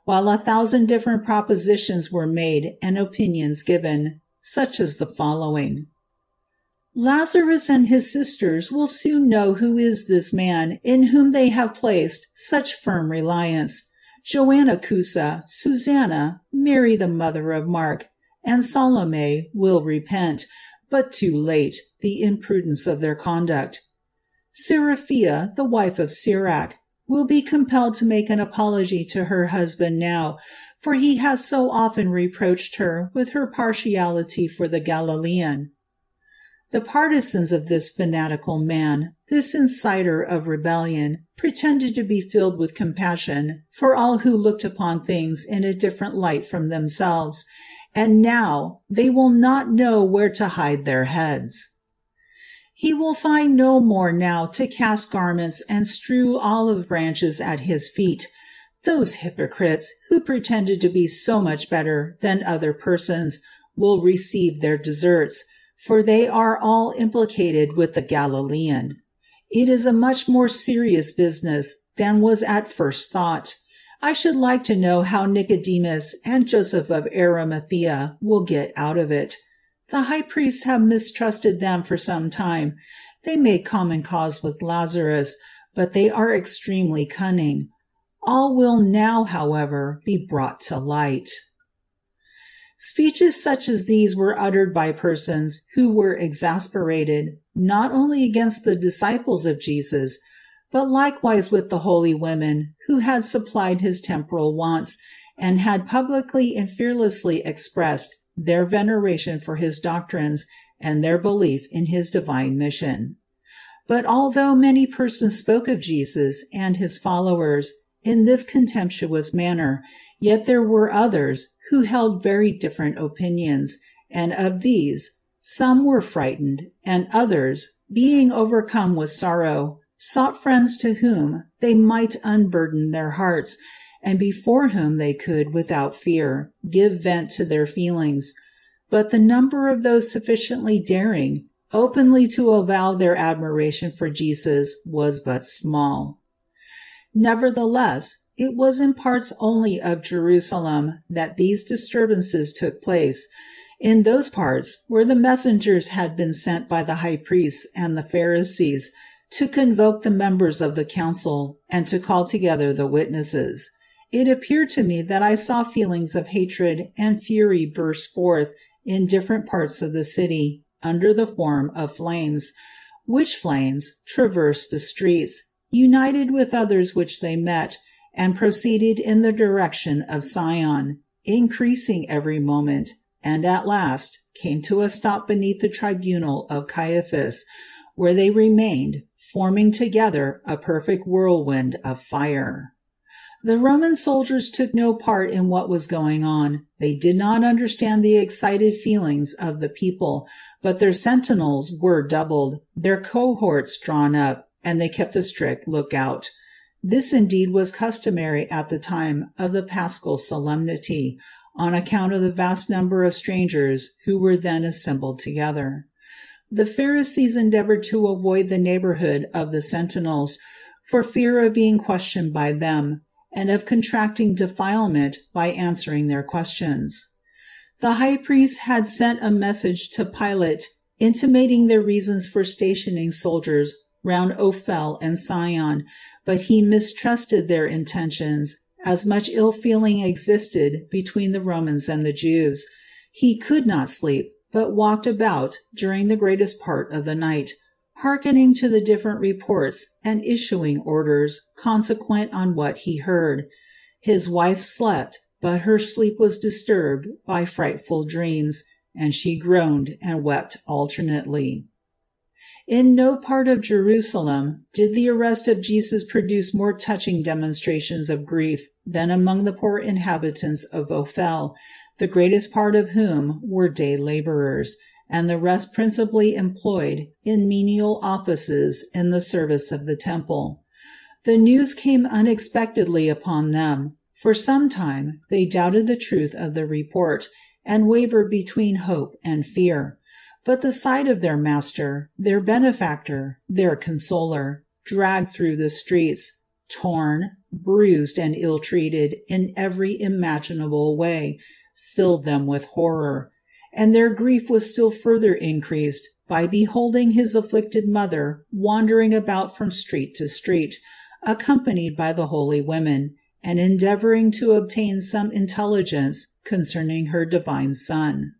while a thousand different propositions were made and opinions given, such as the following. Lazarus and his sisters will soon know who is this man in whom they have placed such firm reliance. Joanna Cusa, Susanna, Mary the mother of Mark, and Salome will repent, but too late, the imprudence of their conduct. Seraphia, the wife of Sirach, will be compelled to make an apology to her husband now, for he has so often reproached her with her partiality for the Galilean. The partisans of this fanatical man, this inciter of rebellion, pretended to be filled with compassion for all who looked upon things in a different light from themselves, and now they will not know where to hide their heads. He will find no more now to cast garments and strew olive branches at his feet. Those hypocrites who pretended to be so much better than other persons will receive their deserts, for they are all implicated with the Galilean. It is a much more serious business than was at first thought. I should like to know how Nicodemus and Joseph of Arimathea will get out of it. The high priests have mistrusted them for some time, They make common cause with Lazarus, but they are extremely cunning. All will now, however, be brought to light. Speeches such as these were uttered by persons who were exasperated, not only against the disciples of Jesus, but likewise with the holy women who had supplied his temporal wants, and had publicly and fearlessly expressed their veneration for his doctrines and their belief in his divine mission. But although many persons spoke of Jesus and his followers in this contemptuous manner, yet there were others who held very different opinions, and of these some were frightened, and others, being overcome with sorrow, sought friends to whom they might unburden their hearts, and before whom they could, without fear, give vent to their feelings. But the number of those sufficiently daring openly to avow their admiration for Jesus was but small. Nevertheless, it was in parts only of Jerusalem that these disturbances took place, in those parts where the messengers had been sent by the high priests and the Pharisees to convoke the members of the council and to call together the witnesses. It appeared to me that I saw feelings of hatred and fury burst forth in different parts of the city, under the form of flames, which flames traversed the streets, united with others which they met, and proceeded in the direction of Sion, increasing every moment, and at last came to a stop beneath the tribunal of Caiaphas, where they remained, forming together a perfect whirlwind of fire. The Roman soldiers took no part in what was going on. They did not understand the excited feelings of the people, but their sentinels were doubled, their cohorts drawn up, and they kept a strict lookout. This indeed was customary at the time of the paschal solemnity, on account of the vast number of strangers who were then assembled together. The Pharisees endeavored to avoid the neighborhood of the sentinels, for fear of being questioned by them and of contracting defilement by answering their questions. The high priest had sent a message to Pilate intimating their reasons for stationing soldiers round Ophel and Sion, but he mistrusted their intentions, as much ill feeling existed between the Romans and the Jews. He could not sleep, but walked about during the greatest part of the night, hearkening to the different reports and issuing orders consequent on what he heard. His wife slept, but her sleep was disturbed by frightful dreams, and she groaned and wept alternately. In no part of Jerusalem did the arrest of Jesus produce more touching demonstrations of grief than among the poor inhabitants of Ophel, the greatest part of whom were day laborers, and the rest principally employed in menial offices in the service of the temple. The news came unexpectedly upon them. For some time they doubted the truth of the report, and wavered between hope and fear. But the sight of their master, their benefactor, their consoler, dragged through the streets, torn, bruised, and ill treated in every imaginable way, filled them with horror and their grief was still further increased by beholding his afflicted mother wandering about from street to street, accompanied by the holy women, and endeavoring to obtain some intelligence concerning her divine Son.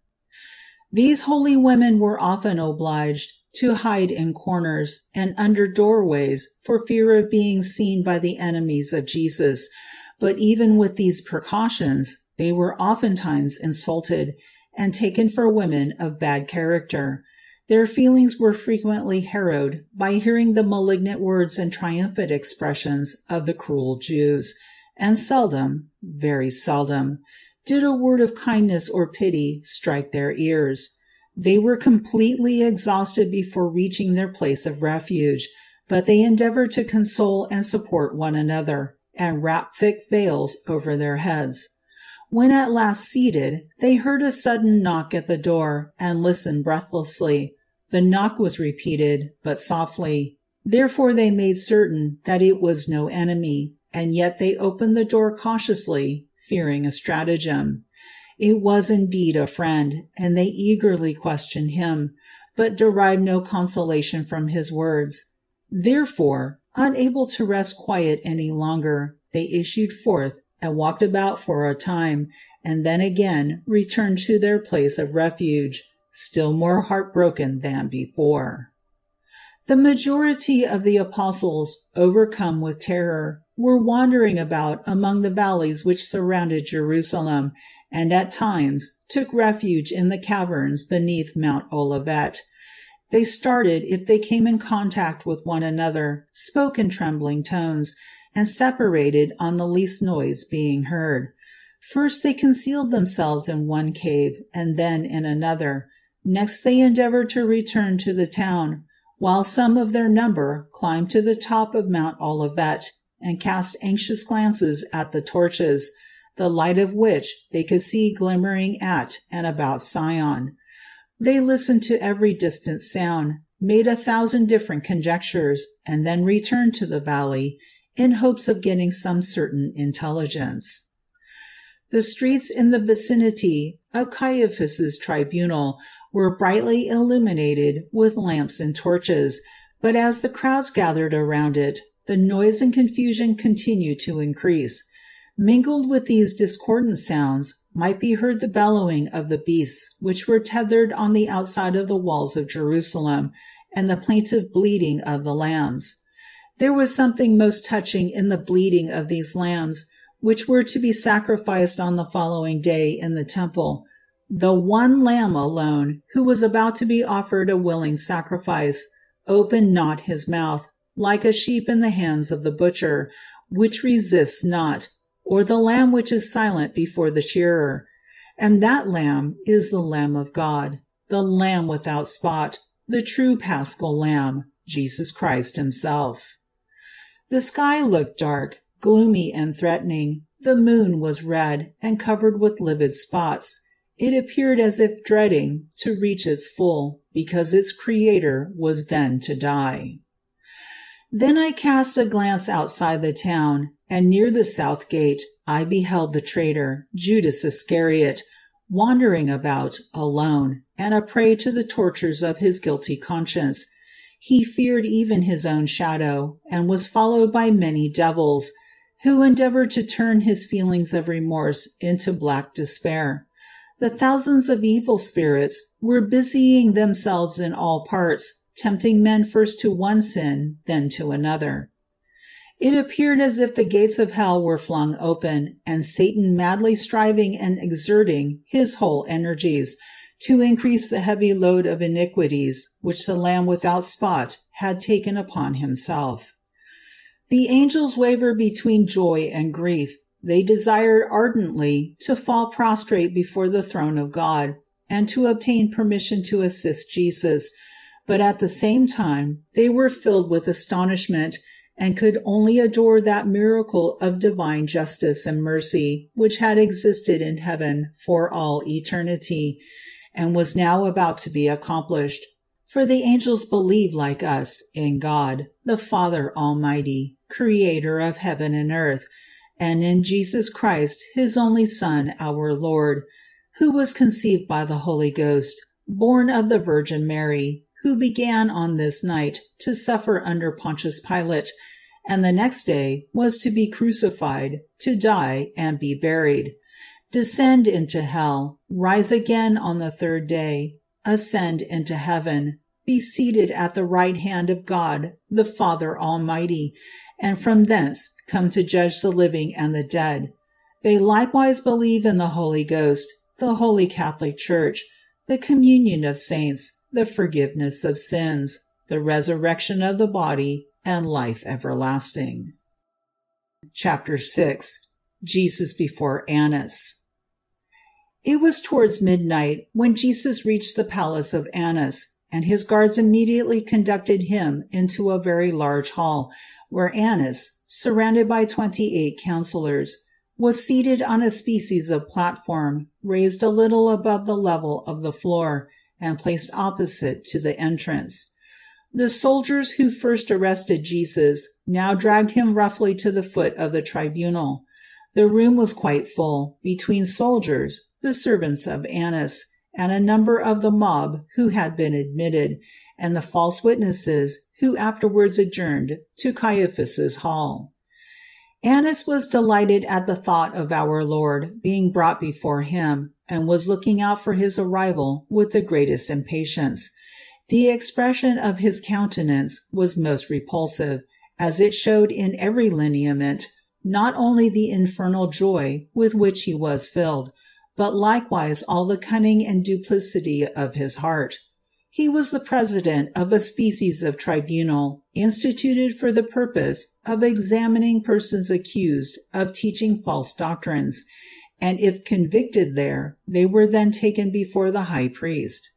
These holy women were often obliged to hide in corners and under doorways for fear of being seen by the enemies of Jesus, but even with these precautions they were oftentimes insulted and taken for women of bad character. Their feelings were frequently harrowed by hearing the malignant words and triumphant expressions of the cruel Jews, and seldom, very seldom, did a word of kindness or pity strike their ears. They were completely exhausted before reaching their place of refuge, but they endeavored to console and support one another, and wrap thick veils over their heads. When at last seated, they heard a sudden knock at the door, and listened breathlessly. The knock was repeated, but softly. Therefore they made certain that it was no enemy, and yet they opened the door cautiously, fearing a stratagem. It was indeed a friend, and they eagerly questioned him, but derived no consolation from his words. Therefore, unable to rest quiet any longer, they issued forth and walked about for a time, and then again returned to their place of refuge, still more heartbroken than before. The majority of the apostles, overcome with terror, were wandering about among the valleys which surrounded Jerusalem, and at times took refuge in the caverns beneath Mount Olivet. They started if they came in contact with one another, spoke in trembling tones, and separated on the least noise being heard. First they concealed themselves in one cave, and then in another. Next they endeavored to return to the town, while some of their number climbed to the top of Mount Olivet and cast anxious glances at the torches, the light of which they could see glimmering at and about Sion. They listened to every distant sound, made a thousand different conjectures, and then returned to the valley in hopes of getting some certain intelligence. The streets in the vicinity of Caiaphas's tribunal were brightly illuminated with lamps and torches, but as the crowds gathered around it, the noise and confusion continued to increase. Mingled with these discordant sounds might be heard the bellowing of the beasts which were tethered on the outside of the walls of Jerusalem, and the plaintive bleating of the lambs. There was something most touching in the bleating of these lambs, which were to be sacrificed on the following day in the temple, the one lamb alone, who was about to be offered a willing sacrifice, opened not his mouth, like a sheep in the hands of the butcher, which resists not, or the lamb which is silent before the shearer. And that lamb is the Lamb of God, the Lamb without spot, the true paschal Lamb, Jesus Christ himself. The sky looked dark, gloomy and threatening. The moon was red, and covered with livid spots. It appeared as if dreading to reach its full, because its Creator was then to die. Then I cast a glance outside the town, and near the south gate I beheld the traitor, Judas Iscariot, wandering about, alone, and a prey to the tortures of his guilty conscience. He feared even his own shadow, and was followed by many devils, who endeavored to turn his feelings of remorse into black despair. The thousands of evil spirits were busying themselves in all parts, tempting men first to one sin, then to another. It appeared as if the gates of hell were flung open, and Satan madly striving and exerting his whole energies to increase the heavy load of iniquities which the Lamb without spot had taken upon himself. The angels wavered between joy and grief, they desired ardently to fall prostrate before the throne of God, and to obtain permission to assist Jesus, but at the same time they were filled with astonishment and could only adore that miracle of divine justice and mercy which had existed in heaven for all eternity, and was now about to be accomplished. For the angels believe like us in God, the Father Almighty, creator of heaven and earth, and in Jesus Christ, his only Son, our Lord, who was conceived by the Holy Ghost, born of the Virgin Mary, who began on this night to suffer under Pontius Pilate, and the next day was to be crucified, to die, and be buried, descend into hell, rise again on the third day, ascend into heaven, be seated at the right hand of God, the Father Almighty, and from thence come to judge the living and the dead. They likewise believe in the Holy Ghost, the Holy Catholic Church, the communion of saints, the forgiveness of sins, the resurrection of the body, and life everlasting. Chapter 6 Jesus before Annas It was towards midnight when Jesus reached the palace of Annas, and his guards immediately conducted him into a very large hall, where Annas, surrounded by twenty-eight counselors, was seated on a species of platform, raised a little above the level of the floor, and placed opposite to the entrance. The soldiers who first arrested Jesus now dragged him roughly to the foot of the tribunal. The room was quite full, between soldiers, the servants of Annas, and a number of the mob who had been admitted, and the false witnesses who afterwards adjourned to Caiaphas's hall. Annas was delighted at the thought of our Lord being brought before him, and was looking out for his arrival with the greatest impatience. The expression of his countenance was most repulsive, as it showed in every lineament not only the infernal joy with which he was filled, but likewise all the cunning and duplicity of his heart. He was the president of a species of tribunal instituted for the purpose of examining persons accused of teaching false doctrines, and if convicted there, they were then taken before the high priest.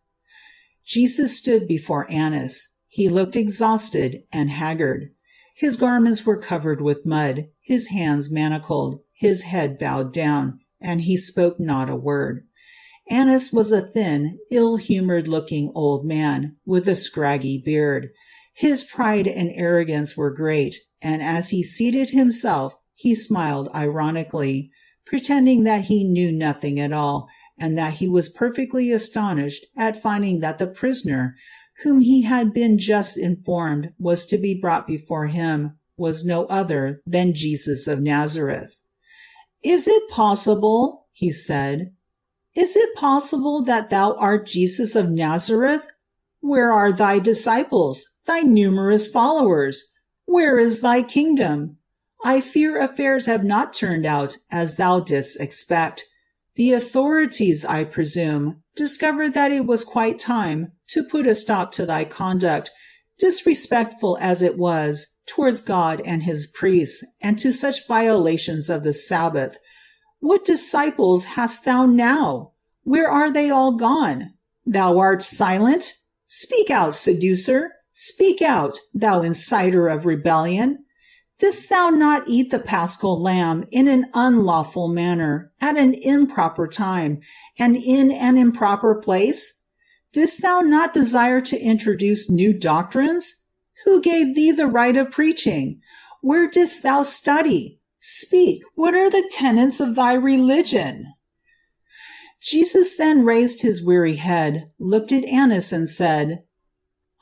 Jesus stood before Annas. He looked exhausted and haggard. His garments were covered with mud, his hands manacled, his head bowed down, and he spoke not a word. Annas was a thin, ill-humored looking old man, with a scraggy beard. His pride and arrogance were great, and as he seated himself, he smiled ironically, pretending that he knew nothing at all, and that he was perfectly astonished at finding that the prisoner, whom he had been just informed was to be brought before him, was no other than Jesus of Nazareth. Is it possible, he said, is it possible that thou art Jesus of Nazareth? Where are thy disciples, thy numerous followers? Where is thy kingdom? I fear affairs have not turned out as thou didst expect. The authorities, I presume, discovered that it was quite time to put a stop to thy conduct, disrespectful as it was towards God and his priests, and to such violations of the Sabbath. What disciples hast thou now? Where are they all gone? Thou art silent? Speak out, seducer! Speak out, thou inciter of rebellion! Didst thou not eat the paschal lamb in an unlawful manner, at an improper time, and in an improper place? Didst thou not desire to introduce new doctrines? Who gave thee the right of preaching? Where didst thou study? Speak, what are the tenets of thy religion? Jesus then raised his weary head, looked at Annas, and said,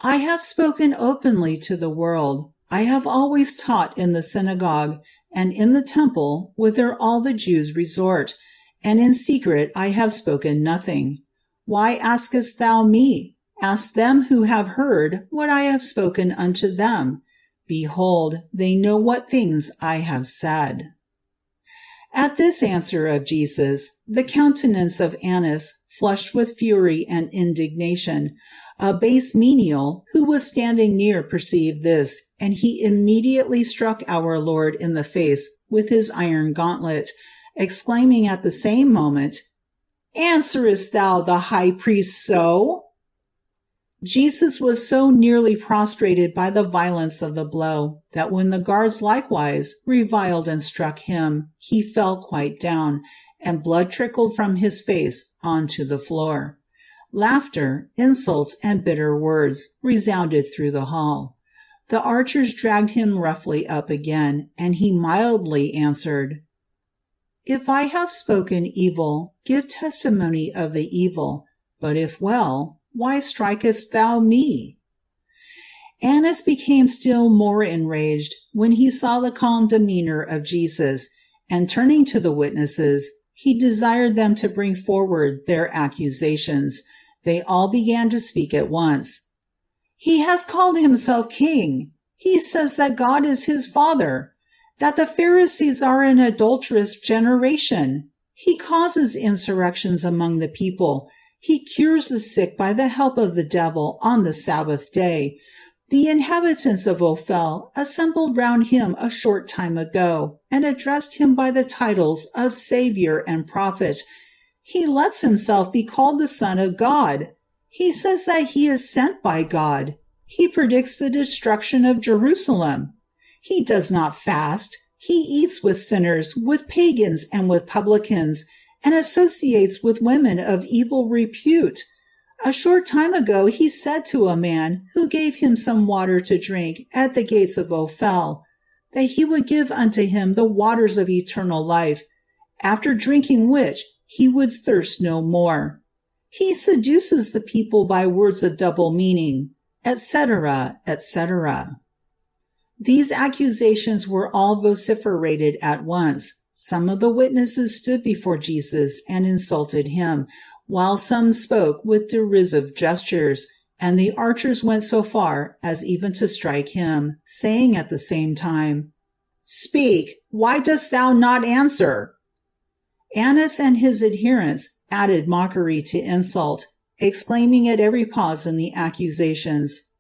I have spoken openly to the world. I have always taught in the synagogue, and in the temple, whither all the Jews resort, and in secret I have spoken nothing. Why askest thou me? Ask them who have heard what I have spoken unto them. Behold, they know what things I have said. At this answer of Jesus, the countenance of Annas flushed with fury and indignation. A base menial who was standing near perceived this, and he immediately struck our Lord in the face with his iron gauntlet, exclaiming at the same moment, Answerest thou the high priest so? Jesus was so nearly prostrated by the violence of the blow, that when the guards likewise reviled and struck him, he fell quite down, and blood trickled from his face on to the floor. Laughter, insults, and bitter words resounded through the hall. The archers dragged him roughly up again, and he mildly answered, if I have spoken evil, give testimony of the evil, but if well, why strikest thou me? Annas became still more enraged when he saw the calm demeanor of Jesus, and turning to the witnesses, he desired them to bring forward their accusations. They all began to speak at once. He has called himself king. He says that God is his father that the Pharisees are an adulterous generation. He causes insurrections among the people. He cures the sick by the help of the devil on the Sabbath day. The inhabitants of Ophel assembled round him a short time ago, and addressed him by the titles of Savior and Prophet. He lets himself be called the Son of God. He says that he is sent by God. He predicts the destruction of Jerusalem. He does not fast. He eats with sinners, with pagans, and with publicans, and associates with women of evil repute. A short time ago he said to a man who gave him some water to drink at the gates of Ophel, that he would give unto him the waters of eternal life, after drinking which he would thirst no more. He seduces the people by words of double meaning, etc., etc. These accusations were all vociferated at once. Some of the witnesses stood before Jesus and insulted him, while some spoke with derisive gestures, and the archers went so far as even to strike him, saying at the same time, Speak, why dost thou not answer? Annas and his adherents added mockery to insult, exclaiming at every pause in the accusations,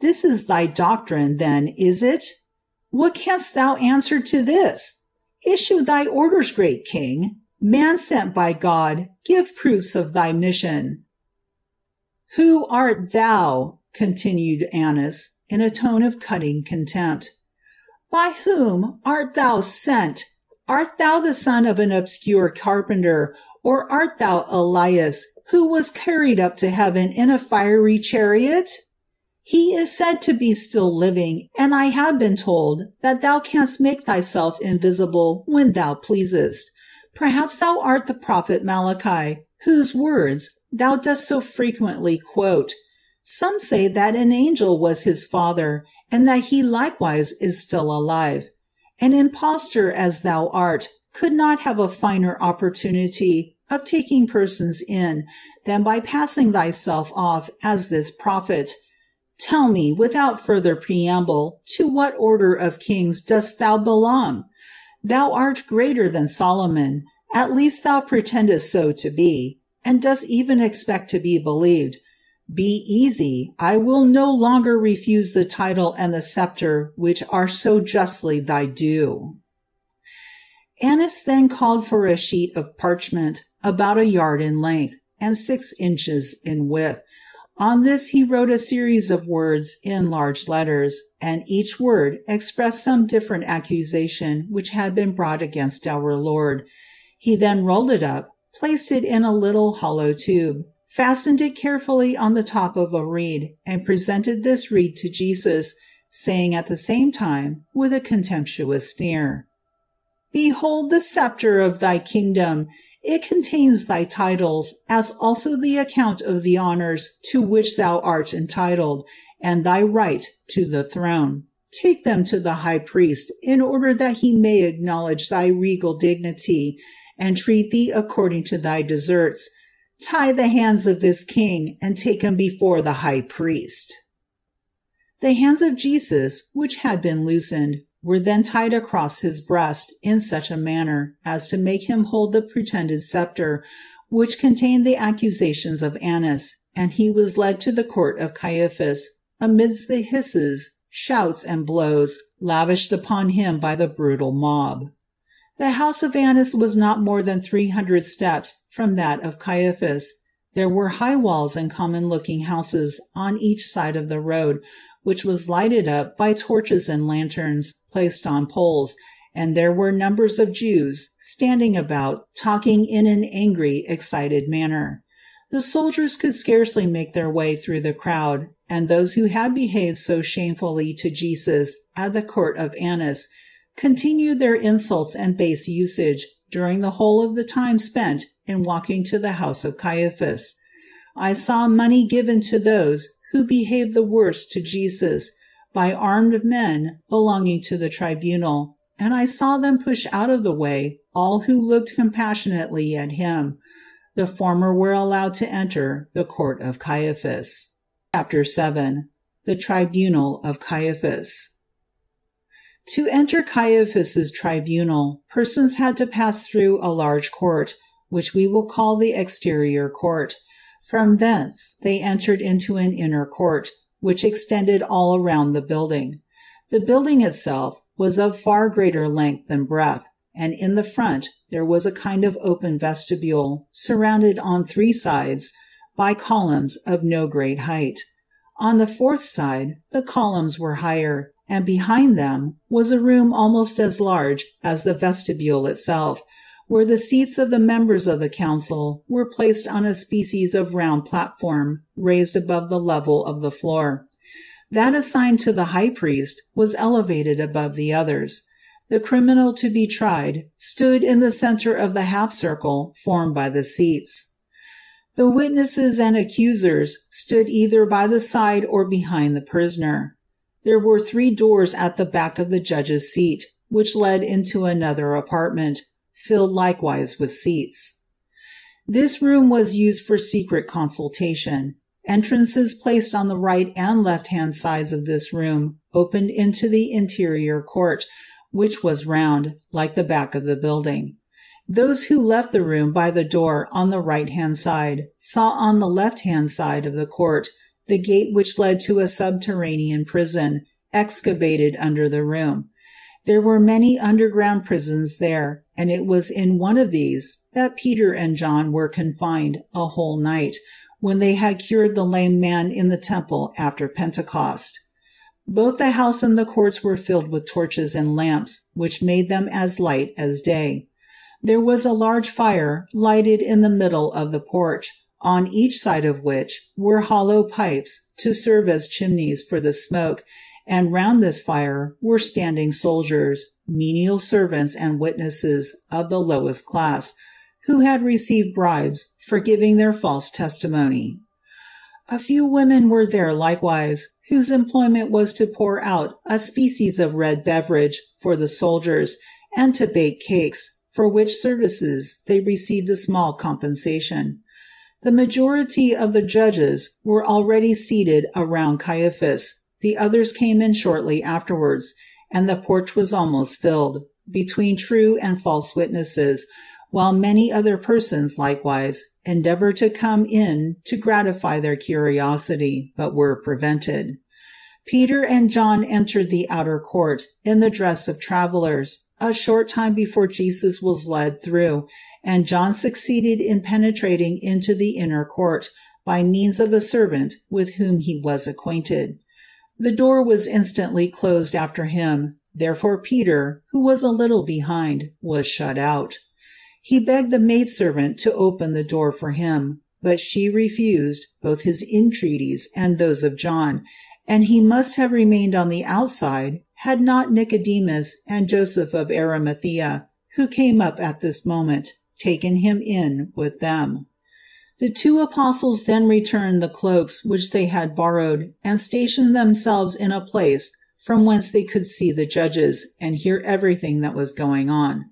This is thy doctrine, then, is it? What canst thou answer to this? Issue thy orders, great king. Man sent by God, give proofs of thy mission. Who art thou? continued Annas, in a tone of cutting contempt. By whom art thou sent? Art thou the son of an obscure carpenter, or art thou Elias, who was carried up to heaven in a fiery chariot? He is said to be still living, and I have been told that thou canst make thyself invisible when thou pleasest. Perhaps thou art the prophet Malachi, whose words thou dost so frequently quote. Some say that an angel was his father, and that he likewise is still alive. An impostor as thou art could not have a finer opportunity of taking persons in than by passing thyself off as this prophet. Tell me, without further preamble, to what order of kings dost thou belong? Thou art greater than Solomon, at least thou pretendest so to be, and dost even expect to be believed. Be easy, I will no longer refuse the title and the scepter which are so justly thy due. Annas then called for a sheet of parchment about a yard in length and six inches in width. On this he wrote a series of words in large letters, and each word expressed some different accusation which had been brought against our Lord. He then rolled it up, placed it in a little hollow tube, fastened it carefully on the top of a reed, and presented this reed to Jesus, saying at the same time, with a contemptuous sneer, Behold the scepter of thy kingdom. It contains thy titles, as also the account of the honors to which thou art entitled, and thy right to the throne. Take them to the high priest, in order that he may acknowledge thy regal dignity, and treat thee according to thy deserts. Tie the hands of this king, and take him before the high priest. The hands of Jesus, which had been loosened, were then tied across his breast in such a manner as to make him hold the pretended scepter, which contained the accusations of Annas, and he was led to the court of Caiaphas, amidst the hisses, shouts, and blows lavished upon him by the brutal mob. The house of Annas was not more than three hundred steps from that of Caiaphas. There were high walls and common looking houses on each side of the road, which was lighted up by torches and lanterns placed on poles, and there were numbers of Jews standing about talking in an angry, excited manner. The soldiers could scarcely make their way through the crowd, and those who had behaved so shamefully to Jesus at the court of Annas continued their insults and base usage during the whole of the time spent in walking to the house of Caiaphas. I saw money given to those who behaved the worst to Jesus by armed men belonging to the tribunal, and I saw them push out of the way all who looked compassionately at him. The former were allowed to enter the court of Caiaphas. Chapter 7 The Tribunal of Caiaphas To enter Caiaphas's tribunal, persons had to pass through a large court, which we will call the exterior court. From thence they entered into an inner court, which extended all around the building. The building itself was of far greater length than breadth, and in the front there was a kind of open vestibule, surrounded on three sides by columns of no great height. On the fourth side the columns were higher, and behind them was a room almost as large as the vestibule itself, where the seats of the members of the council were placed on a species of round platform raised above the level of the floor. That assigned to the high priest was elevated above the others. The criminal to be tried stood in the center of the half circle formed by the seats. The witnesses and accusers stood either by the side or behind the prisoner. There were three doors at the back of the judge's seat, which led into another apartment, filled likewise with seats. This room was used for secret consultation. Entrances placed on the right and left hand sides of this room opened into the interior court, which was round, like the back of the building. Those who left the room by the door on the right hand side saw on the left hand side of the court the gate which led to a subterranean prison excavated under the room. There were many underground prisons there, and it was in one of these that Peter and John were confined a whole night, when they had cured the lame man in the temple after Pentecost. Both the house and the courts were filled with torches and lamps, which made them as light as day. There was a large fire lighted in the middle of the porch, on each side of which were hollow pipes to serve as chimneys for the smoke, and round this fire were standing soldiers, menial servants and witnesses of the lowest class, who had received bribes for giving their false testimony. A few women were there likewise, whose employment was to pour out a species of red beverage for the soldiers, and to bake cakes, for which services they received a small compensation. The majority of the judges were already seated around Caiaphas, the others came in shortly afterwards, and the porch was almost filled, between true and false witnesses, while many other persons likewise endeavored to come in to gratify their curiosity, but were prevented. Peter and John entered the outer court in the dress of travelers, a short time before Jesus was led through, and John succeeded in penetrating into the inner court by means of a servant with whom he was acquainted. The door was instantly closed after him, therefore Peter, who was a little behind, was shut out. He begged the maidservant to open the door for him, but she refused both his entreaties and those of John, and he must have remained on the outside had not Nicodemus and Joseph of Arimathea, who came up at this moment, taken him in with them. The two apostles then returned the cloaks which they had borrowed, and stationed themselves in a place from whence they could see the judges, and hear everything that was going on.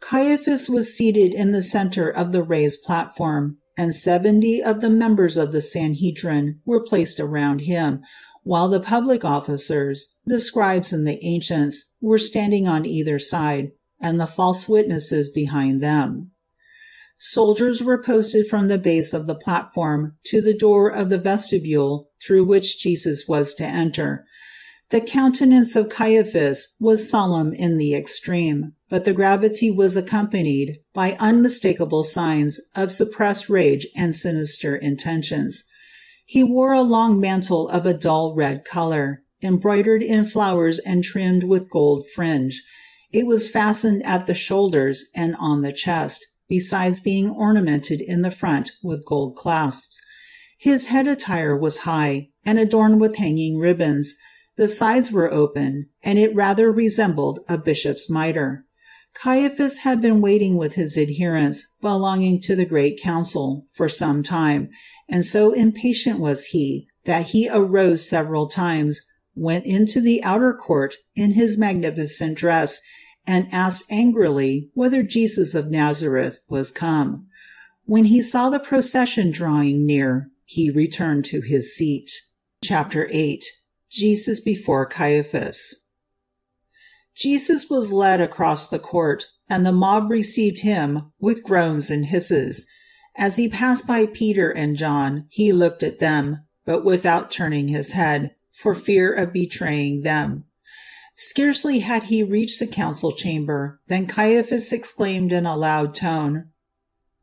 Caiaphas was seated in the center of the raised platform, and seventy of the members of the Sanhedrin were placed around him, while the public officers, the scribes and the ancients, were standing on either side, and the false witnesses behind them. Soldiers were posted from the base of the platform to the door of the vestibule through which Jesus was to enter. The countenance of Caiaphas was solemn in the extreme, but the gravity was accompanied by unmistakable signs of suppressed rage and sinister intentions. He wore a long mantle of a dull red color, embroidered in flowers and trimmed with gold fringe. It was fastened at the shoulders and on the chest, besides being ornamented in the front with gold clasps. His head attire was high, and adorned with hanging ribbons the sides were open, and it rather resembled a bishop's mitre. Caiaphas had been waiting with his adherents belonging to the great council for some time, and so impatient was he that he arose several times, went into the outer court in his magnificent dress, and asked angrily whether Jesus of Nazareth was come. When he saw the procession drawing near, he returned to his seat. Chapter 8 Jesus before Caiaphas. Jesus was led across the court, and the mob received him with groans and hisses. As he passed by Peter and John, he looked at them, but without turning his head, for fear of betraying them. Scarcely had he reached the council chamber than Caiaphas exclaimed in a loud tone,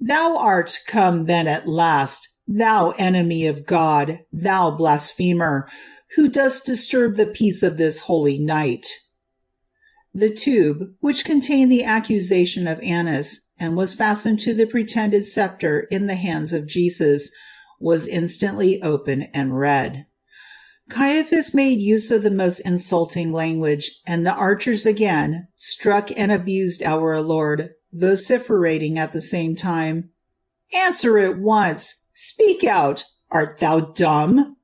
Thou art come then at last, thou enemy of God, thou blasphemer! who dost disturb the peace of this holy night. The tube, which contained the accusation of Annas, and was fastened to the pretended scepter in the hands of Jesus, was instantly open and read. Caiaphas made use of the most insulting language, and the archers again struck and abused our Lord, vociferating at the same time, Answer at once! Speak out! Art thou dumb?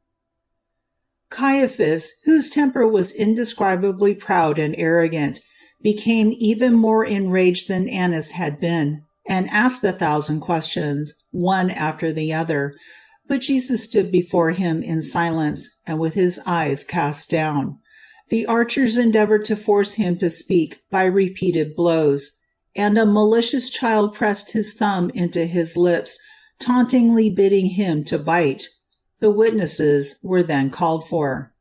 Caiaphas, whose temper was indescribably proud and arrogant, became even more enraged than Annas had been, and asked a thousand questions, one after the other, but Jesus stood before him in silence and with his eyes cast down. The archers endeavored to force him to speak by repeated blows, and a malicious child pressed his thumb into his lips tauntingly bidding him to bite. The witnesses were then called for.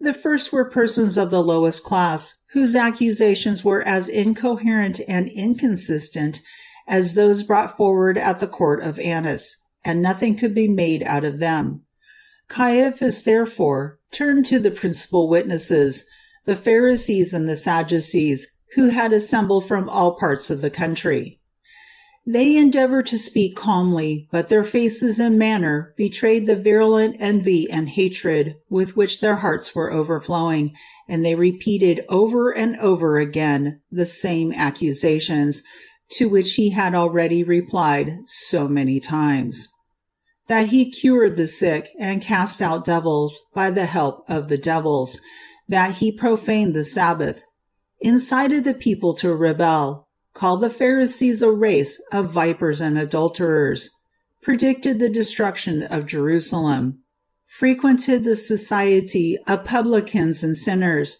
The first were persons of the lowest class, whose accusations were as incoherent and inconsistent as those brought forward at the court of Annas, and nothing could be made out of them. Caiaphas therefore turned to the principal witnesses, the Pharisees and the Sadducees, who had assembled from all parts of the country. They endeavored to speak calmly, but their faces and manner betrayed the virulent envy and hatred with which their hearts were overflowing, and they repeated over and over again the same accusations, to which he had already replied so many times. That he cured the sick and cast out devils by the help of the devils, that he profaned the Sabbath, incited the people to rebel, called the Pharisees a race of vipers and adulterers, predicted the destruction of Jerusalem, frequented the society of publicans and sinners,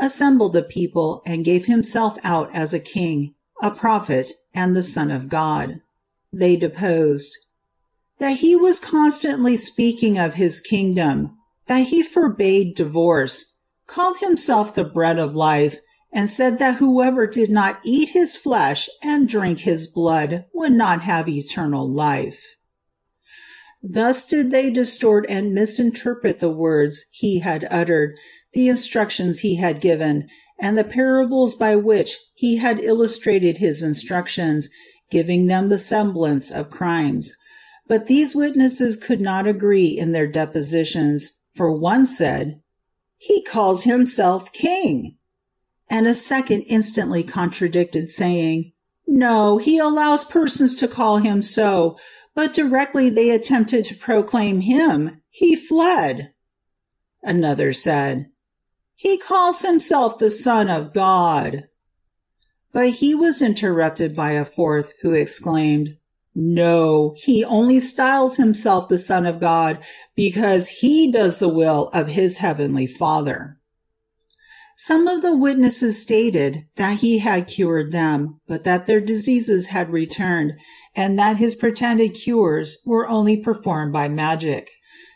assembled the people, and gave himself out as a king, a prophet, and the Son of God. They deposed that he was constantly speaking of his kingdom, that he forbade divorce, called himself the bread of life, and said that whoever did not eat his flesh and drink his blood would not have eternal life. Thus did they distort and misinterpret the words he had uttered, the instructions he had given, and the parables by which he had illustrated his instructions, giving them the semblance of crimes. But these witnesses could not agree in their depositions, for one said, He calls himself king and a second instantly contradicted, saying, No, he allows persons to call him so, but directly they attempted to proclaim him, he fled. Another said, He calls himself the Son of God. But he was interrupted by a fourth, who exclaimed, No, he only styles himself the Son of God because he does the will of his heavenly Father. Some of the witnesses stated that he had cured them, but that their diseases had returned, and that his pretended cures were only performed by magic.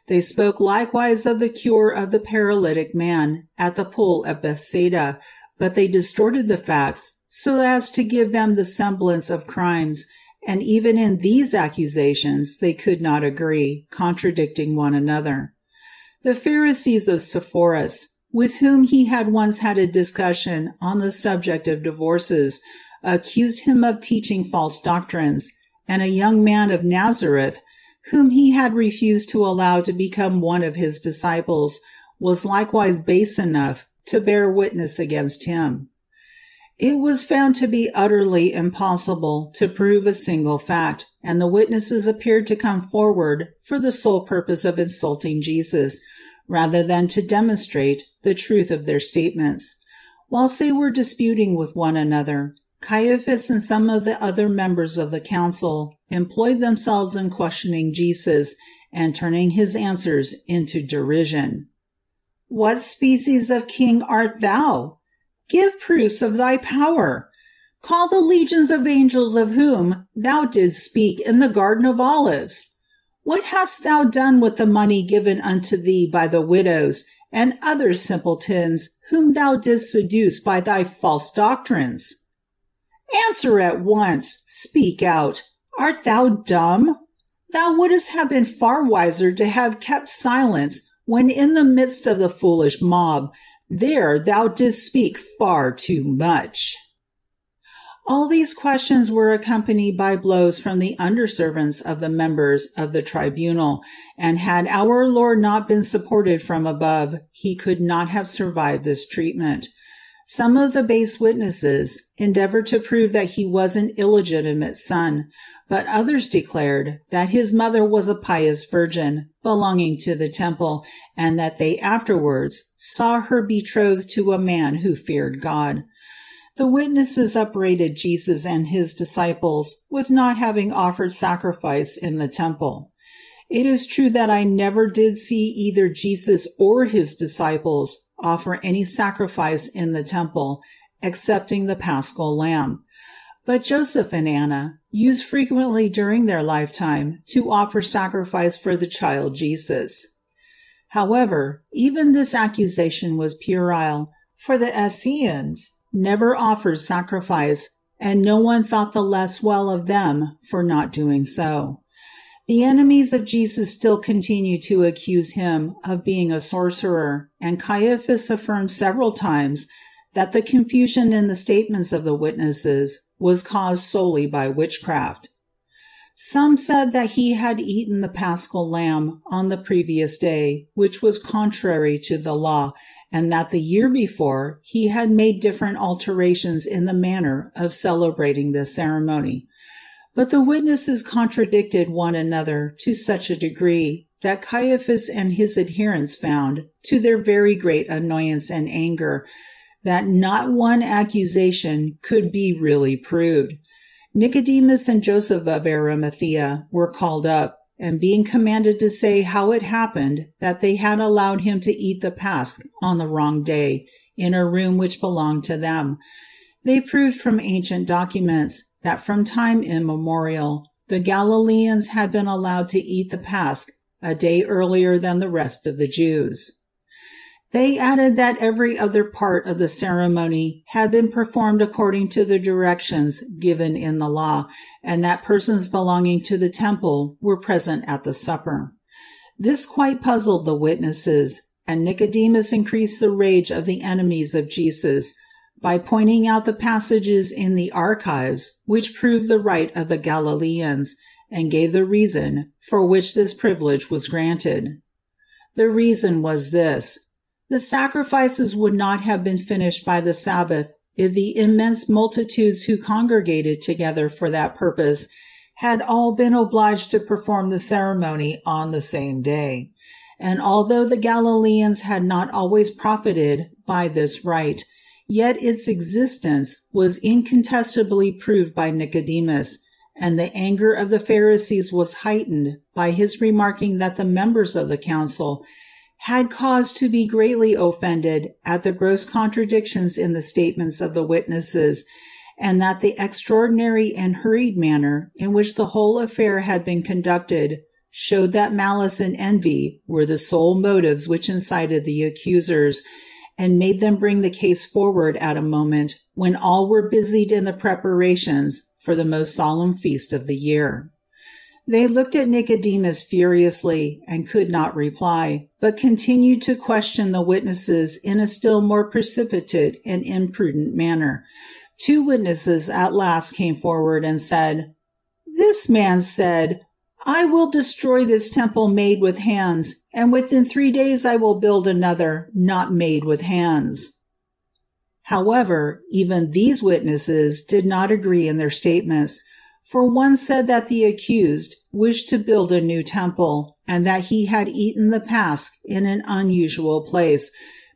They spoke likewise of the cure of the paralytic man at the pool of Bethsaida, but they distorted the facts so as to give them the semblance of crimes, and even in these accusations they could not agree, contradicting one another. The Pharisees of Sepphoris with whom he had once had a discussion on the subject of divorces, accused him of teaching false doctrines, and a young man of Nazareth, whom he had refused to allow to become one of his disciples, was likewise base enough to bear witness against him. It was found to be utterly impossible to prove a single fact, and the witnesses appeared to come forward for the sole purpose of insulting Jesus, rather than to demonstrate the truth of their statements. Whilst they were disputing with one another, Caiaphas and some of the other members of the council employed themselves in questioning Jesus and turning his answers into derision. What species of king art thou? Give proofs of thy power. Call the legions of angels of whom thou didst speak in the garden of Olives. What hast thou done with the money given unto thee by the widows and other simpletons whom thou didst seduce by thy false doctrines? Answer at once, speak out. Art thou dumb? Thou wouldst have been far wiser to have kept silence when in the midst of the foolish mob. There thou didst speak far too much. All these questions were accompanied by blows from the underservants of the members of the tribunal, and had our Lord not been supported from above, he could not have survived this treatment. Some of the base witnesses endeavored to prove that he was an illegitimate son, but others declared that his mother was a pious virgin, belonging to the temple, and that they afterwards saw her betrothed to a man who feared God. The witnesses upbraided Jesus and his disciples with not having offered sacrifice in the temple. It is true that I never did see either Jesus or his disciples offer any sacrifice in the temple, excepting the paschal lamb. But Joseph and Anna used frequently during their lifetime to offer sacrifice for the child Jesus. However, even this accusation was puerile, for the Essenes never offered sacrifice, and no one thought the less well of them for not doing so. The enemies of Jesus still continued to accuse him of being a sorcerer, and Caiaphas affirmed several times that the confusion in the statements of the witnesses was caused solely by witchcraft. Some said that he had eaten the paschal lamb on the previous day, which was contrary to the law, and that the year before he had made different alterations in the manner of celebrating this ceremony. But the witnesses contradicted one another to such a degree that Caiaphas and his adherents found, to their very great annoyance and anger, that not one accusation could be really proved. Nicodemus and Joseph of Arimathea were called up, and being commanded to say how it happened that they had allowed him to eat the Pasch on the wrong day, in a room which belonged to them, they proved from ancient documents that from time immemorial the Galileans had been allowed to eat the Pasch a day earlier than the rest of the Jews. They added that every other part of the ceremony had been performed according to the directions given in the law, and that persons belonging to the temple were present at the supper. This quite puzzled the witnesses, and Nicodemus increased the rage of the enemies of Jesus by pointing out the passages in the archives which prove the right of the Galileans, and gave the reason for which this privilege was granted. The reason was this the sacrifices would not have been finished by the Sabbath if the immense multitudes who congregated together for that purpose had all been obliged to perform the ceremony on the same day. And although the Galileans had not always profited by this rite, yet its existence was incontestably proved by Nicodemus, and the anger of the Pharisees was heightened by his remarking that the members of the council had cause to be greatly offended at the gross contradictions in the statements of the witnesses, and that the extraordinary and hurried manner in which the whole affair had been conducted showed that malice and envy were the sole motives which incited the accusers, and made them bring the case forward at a moment when all were busied in the preparations for the most solemn feast of the year. They looked at Nicodemus furiously and could not reply, but continued to question the witnesses in a still more precipitate and imprudent manner. Two witnesses at last came forward and said, This man said, I will destroy this temple made with hands, and within three days I will build another not made with hands. However, even these witnesses did not agree in their statements for one said that the accused wished to build a new temple, and that he had eaten the Pasch in an unusual place,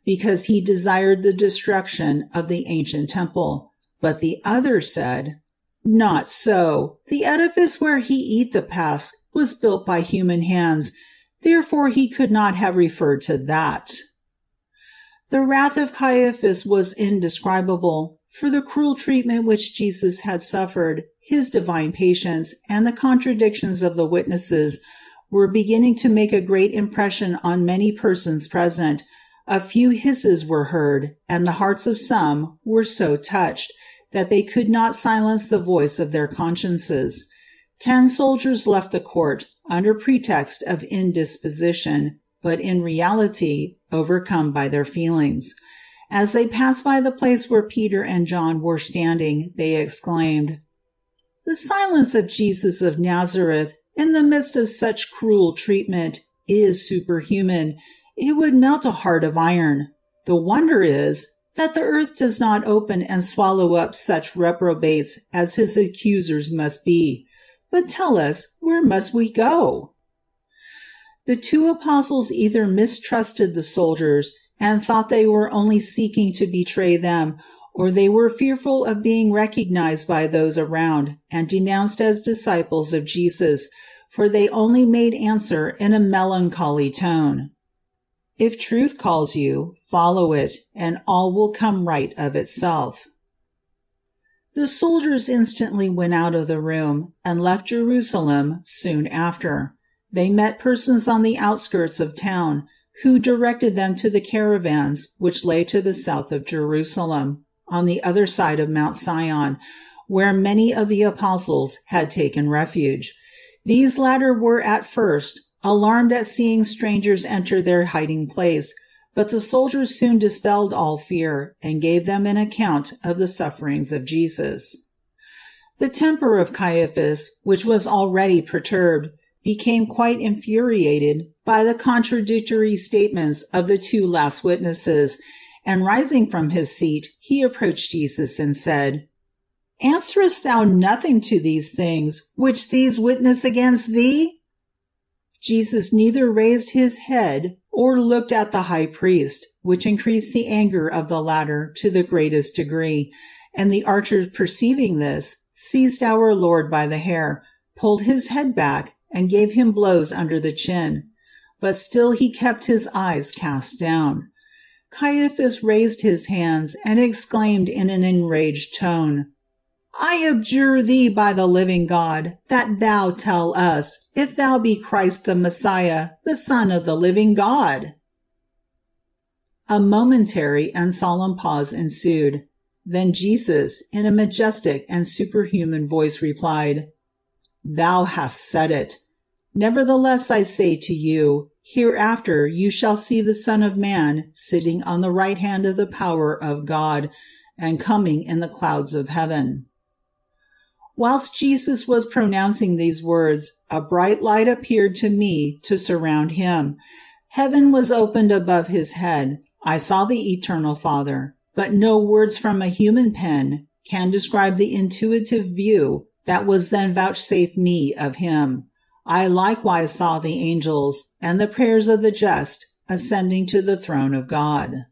because he desired the destruction of the ancient temple. But the other said, Not so. The edifice where he eat the Pasch was built by human hands, therefore he could not have referred to that. The wrath of Caiaphas was indescribable, for the cruel treatment which Jesus had suffered, his divine patience, and the contradictions of the witnesses were beginning to make a great impression on many persons present. A few hisses were heard, and the hearts of some were so touched that they could not silence the voice of their consciences. Ten soldiers left the court under pretext of indisposition, but in reality overcome by their feelings. As they passed by the place where Peter and John were standing, they exclaimed, The silence of Jesus of Nazareth in the midst of such cruel treatment is superhuman. It would melt a heart of iron. The wonder is that the earth does not open and swallow up such reprobates as his accusers must be. But tell us, where must we go? The two apostles either mistrusted the soldiers and thought they were only seeking to betray them, or they were fearful of being recognized by those around and denounced as disciples of Jesus, for they only made answer in a melancholy tone. If truth calls you, follow it, and all will come right of itself. The soldiers instantly went out of the room, and left Jerusalem soon after. They met persons on the outskirts of town, who directed them to the caravans which lay to the south of Jerusalem, on the other side of Mount Sion, where many of the apostles had taken refuge. These latter were at first alarmed at seeing strangers enter their hiding place, but the soldiers soon dispelled all fear and gave them an account of the sufferings of Jesus. The temper of Caiaphas, which was already perturbed, became quite infuriated by the contradictory statements of the two last witnesses, and rising from his seat, he approached Jesus and said, Answerest thou nothing to these things which these witness against thee? Jesus neither raised his head or looked at the high priest, which increased the anger of the latter to the greatest degree, and the archers perceiving this, seized our Lord by the hair, pulled his head back, and gave him blows under the chin. But still he kept his eyes cast down. Caiaphas raised his hands and exclaimed in an enraged tone, I abjure thee by the living God, that thou tell us, if thou be Christ the Messiah, the Son of the living God. A momentary and solemn pause ensued. Then Jesus, in a majestic and superhuman voice, replied, Thou hast said it. Nevertheless I say to you, hereafter you shall see the Son of Man sitting on the right hand of the power of God, and coming in the clouds of heaven. Whilst Jesus was pronouncing these words, a bright light appeared to me to surround him. Heaven was opened above his head. I saw the eternal Father, but no words from a human pen can describe the intuitive view that was then vouchsafed me of him. I likewise saw the angels and the prayers of the just ascending to the throne of God.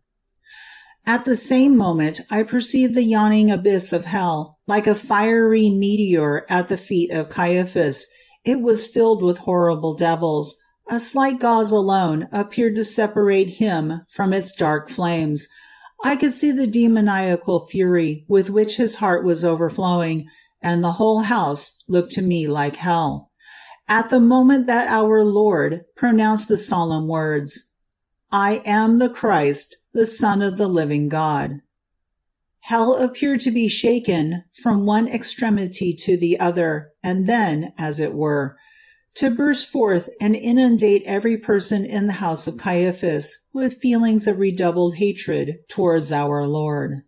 At the same moment I perceived the yawning abyss of hell, like a fiery meteor at the feet of Caiaphas. It was filled with horrible devils. A slight gauze alone appeared to separate him from its dark flames. I could see the demoniacal fury with which his heart was overflowing, and the whole house looked to me like hell. At the moment that our Lord pronounced the solemn words, I am the Christ, the Son of the living God. Hell appeared to be shaken from one extremity to the other, and then, as it were, to burst forth and inundate every person in the house of Caiaphas with feelings of redoubled hatred towards our Lord.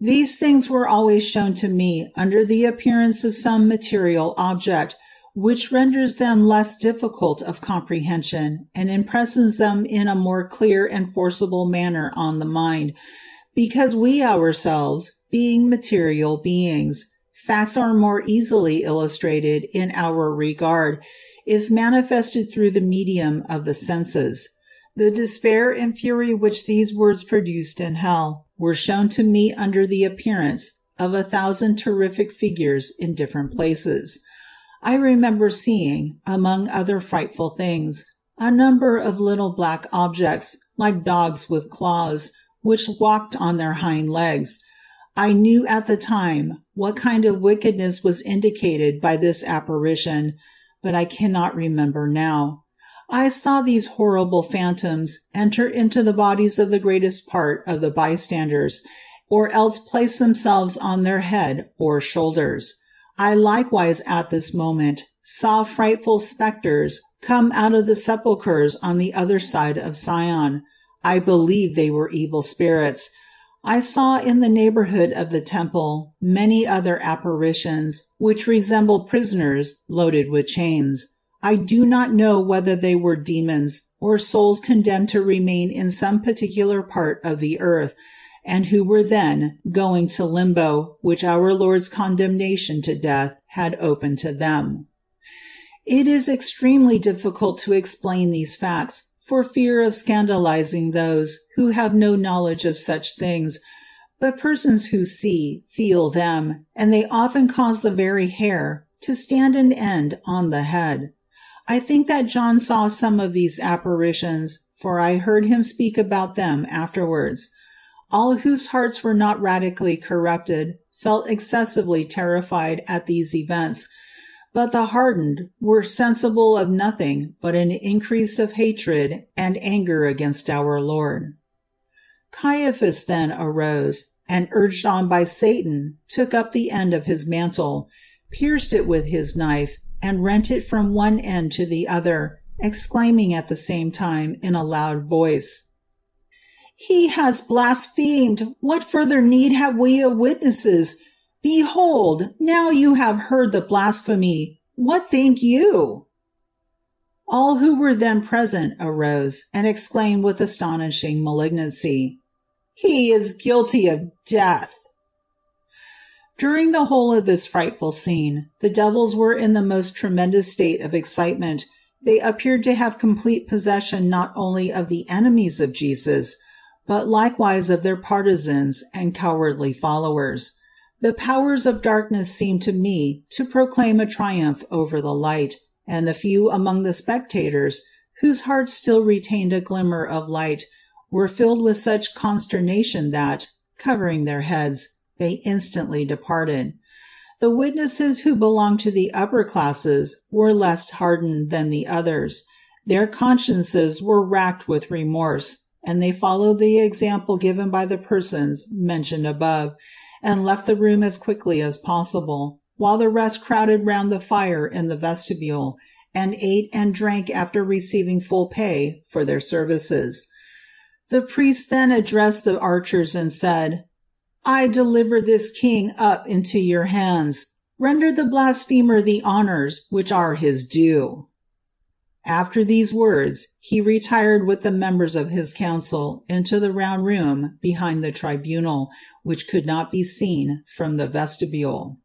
These things were always shown to me under the appearance of some material object which renders them less difficult of comprehension and impresses them in a more clear and forcible manner on the mind, because we ourselves, being material beings, facts are more easily illustrated in our regard if manifested through the medium of the senses. The despair and fury which these words produced in hell were shown to me under the appearance of a thousand terrific figures in different places. I remember seeing, among other frightful things, a number of little black objects, like dogs with claws, which walked on their hind legs. I knew at the time what kind of wickedness was indicated by this apparition, but I cannot remember now. I saw these horrible phantoms enter into the bodies of the greatest part of the bystanders, or else place themselves on their head or shoulders. I likewise at this moment saw frightful spectres come out of the sepulchres on the other side of Sion. I believe they were evil spirits. I saw in the neighborhood of the temple many other apparitions, which resembled prisoners loaded with chains. I do not know whether they were demons or souls condemned to remain in some particular part of the earth and who were then going to limbo, which our Lord's condemnation to death had opened to them. It is extremely difficult to explain these facts for fear of scandalizing those who have no knowledge of such things, but persons who see, feel them, and they often cause the very hair to stand on end on the head. I think that John saw some of these apparitions, for I heard him speak about them afterwards. All whose hearts were not radically corrupted felt excessively terrified at these events, but the hardened were sensible of nothing but an increase of hatred and anger against our Lord. Caiaphas then arose, and urged on by Satan, took up the end of his mantle, pierced it with his knife, and rent it from one end to the other, exclaiming at the same time in a loud voice, He has blasphemed! What further need have we of witnesses? Behold, now you have heard the blasphemy. What think you? All who were then present arose, and exclaimed with astonishing malignancy, He is guilty of death. During the whole of this frightful scene, the devils were in the most tremendous state of excitement. They appeared to have complete possession not only of the enemies of Jesus, but likewise of their partisans and cowardly followers. The powers of darkness seemed to me to proclaim a triumph over the light, and the few among the spectators, whose hearts still retained a glimmer of light, were filled with such consternation that, covering their heads, they instantly departed. The witnesses who belonged to the upper classes were less hardened than the others. Their consciences were racked with remorse, and they followed the example given by the persons mentioned above, and left the room as quickly as possible, while the rest crowded round the fire in the vestibule, and ate and drank after receiving full pay for their services. The priest then addressed the archers and said, I deliver this king up into your hands. Render the blasphemer the honors which are his due. After these words, he retired with the members of his council into the round room behind the tribunal, which could not be seen from the vestibule.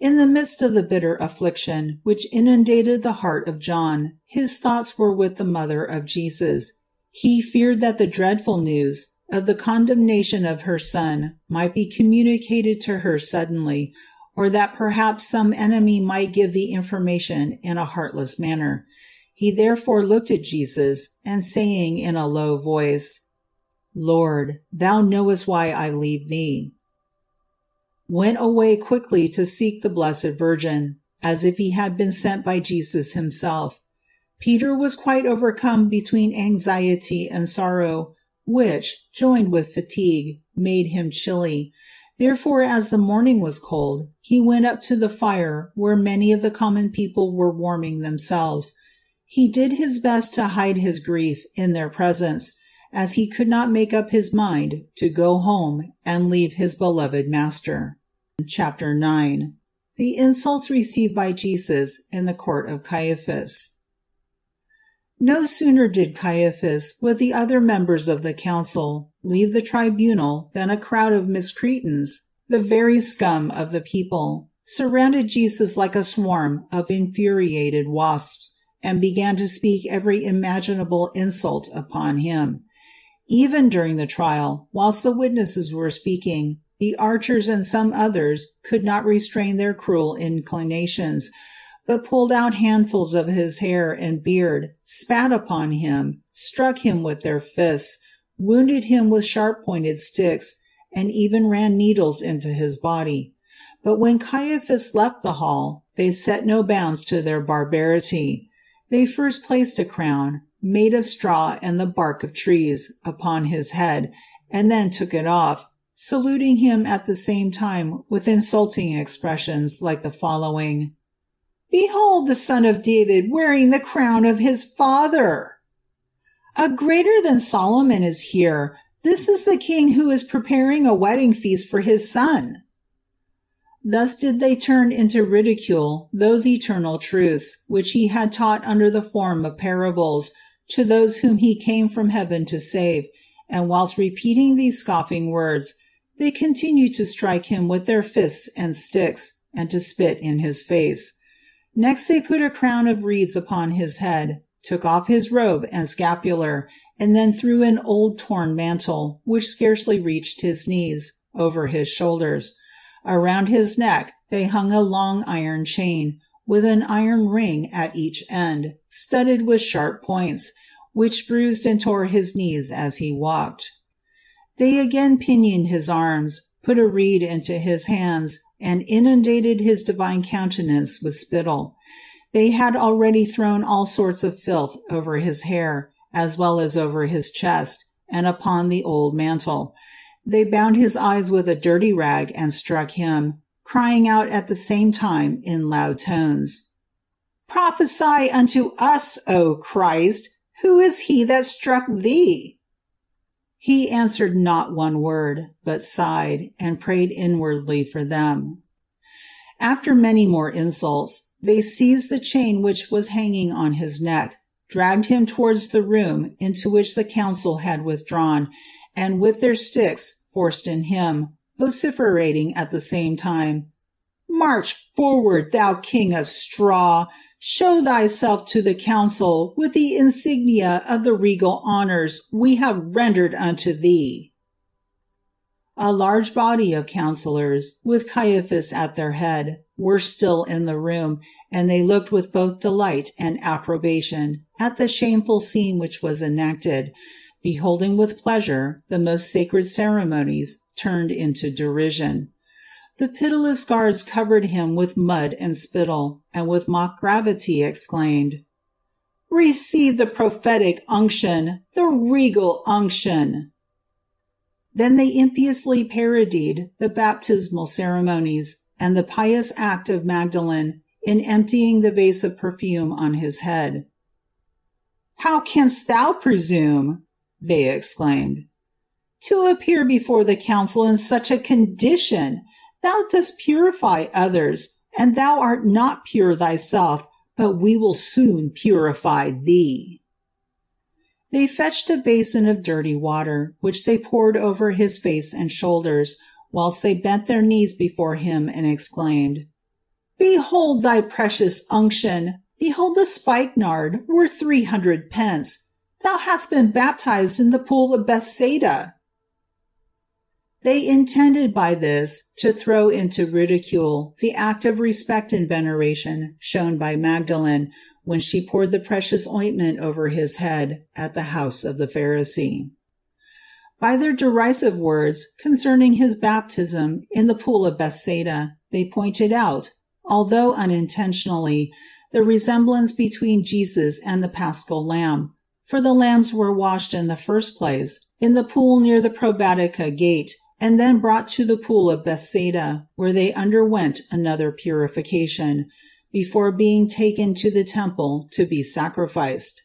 In the midst of the bitter affliction which inundated the heart of John, his thoughts were with the mother of Jesus. He feared that the dreadful news of the condemnation of her son might be communicated to her suddenly, or that perhaps some enemy might give the information in a heartless manner. He therefore looked at Jesus, and saying in a low voice, Lord, thou knowest why I leave thee, went away quickly to seek the Blessed Virgin, as if he had been sent by Jesus himself. Peter was quite overcome between anxiety and sorrow, which, joined with fatigue, made him chilly. Therefore, as the morning was cold, he went up to the fire where many of the common people were warming themselves. He did his best to hide his grief in their presence, as he could not make up his mind to go home and leave his beloved master. Chapter 9 The insults received by Jesus in the court of Caiaphas. No sooner did Caiaphas, with the other members of the council, leave the tribunal than a crowd of miscreants, the very scum of the people, surrounded Jesus like a swarm of infuriated wasps, and began to speak every imaginable insult upon him. Even during the trial, whilst the witnesses were speaking, the archers and some others could not restrain their cruel inclinations, but pulled out handfuls of his hair and beard, spat upon him, struck him with their fists, wounded him with sharp pointed sticks, and even ran needles into his body. But when Caiaphas left the hall, they set no bounds to their barbarity. They first placed a crown, made of straw and the bark of trees, upon his head, and then took it off, saluting him at the same time with insulting expressions like the following Behold the son of David wearing the crown of his father! A greater than Solomon is here. This is the king who is preparing a wedding feast for his son. Thus did they turn into ridicule those eternal truths which he had taught under the form of parables to those whom he came from heaven to save, and whilst repeating these scoffing words, they continued to strike him with their fists and sticks, and to spit in his face. Next they put a crown of reeds upon his head, took off his robe and scapular, and then threw an old torn mantle, which scarcely reached his knees, over his shoulders. Around his neck they hung a long iron chain, with an iron ring at each end, studded with sharp points, which bruised and tore his knees as he walked. They again pinioned his arms, put a reed into his hands, and inundated his divine countenance with spittle. They had already thrown all sorts of filth over his hair, as well as over his chest, and upon the old mantle. They bound his eyes with a dirty rag and struck him, crying out at the same time in loud tones, Prophesy unto us, O Christ! Who is he that struck thee? He answered not one word, but sighed, and prayed inwardly for them. After many more insults, they seized the chain which was hanging on his neck, dragged him towards the room into which the council had withdrawn, and with their sticks forced in him, vociferating at the same time, March forward, thou king of straw! Show thyself to the council with the insignia of the regal honors we have rendered unto thee. A large body of councillors, with Caiaphas at their head, were still in the room, and they looked with both delight and approbation at the shameful scene which was enacted, beholding with pleasure the most sacred ceremonies turned into derision. The pitiless guards covered him with mud and spittle, and with mock gravity exclaimed, Receive the prophetic unction, the regal unction. Then they impiously parodied the baptismal ceremonies and the pious act of Magdalen in emptying the vase of perfume on his head. How canst thou presume, they exclaimed, to appear before the council in such a condition? Thou dost purify others, and thou art not pure thyself, but we will soon purify thee. They fetched a basin of dirty water, which they poured over his face and shoulders, whilst they bent their knees before him and exclaimed, Behold thy precious unction! Behold the spikenard worth three hundred pence! Thou hast been baptized in the pool of Bethsaida. They intended by this to throw into ridicule the act of respect and veneration shown by Magdalene when she poured the precious ointment over his head at the house of the Pharisee. By their derisive words concerning his baptism in the pool of Bethsaida, they pointed out, although unintentionally, the resemblance between Jesus and the paschal lamb, for the lambs were washed in the first place in the pool near the Probatica gate, and then brought to the pool of Bethsaida, where they underwent another purification, before being taken to the temple to be sacrificed.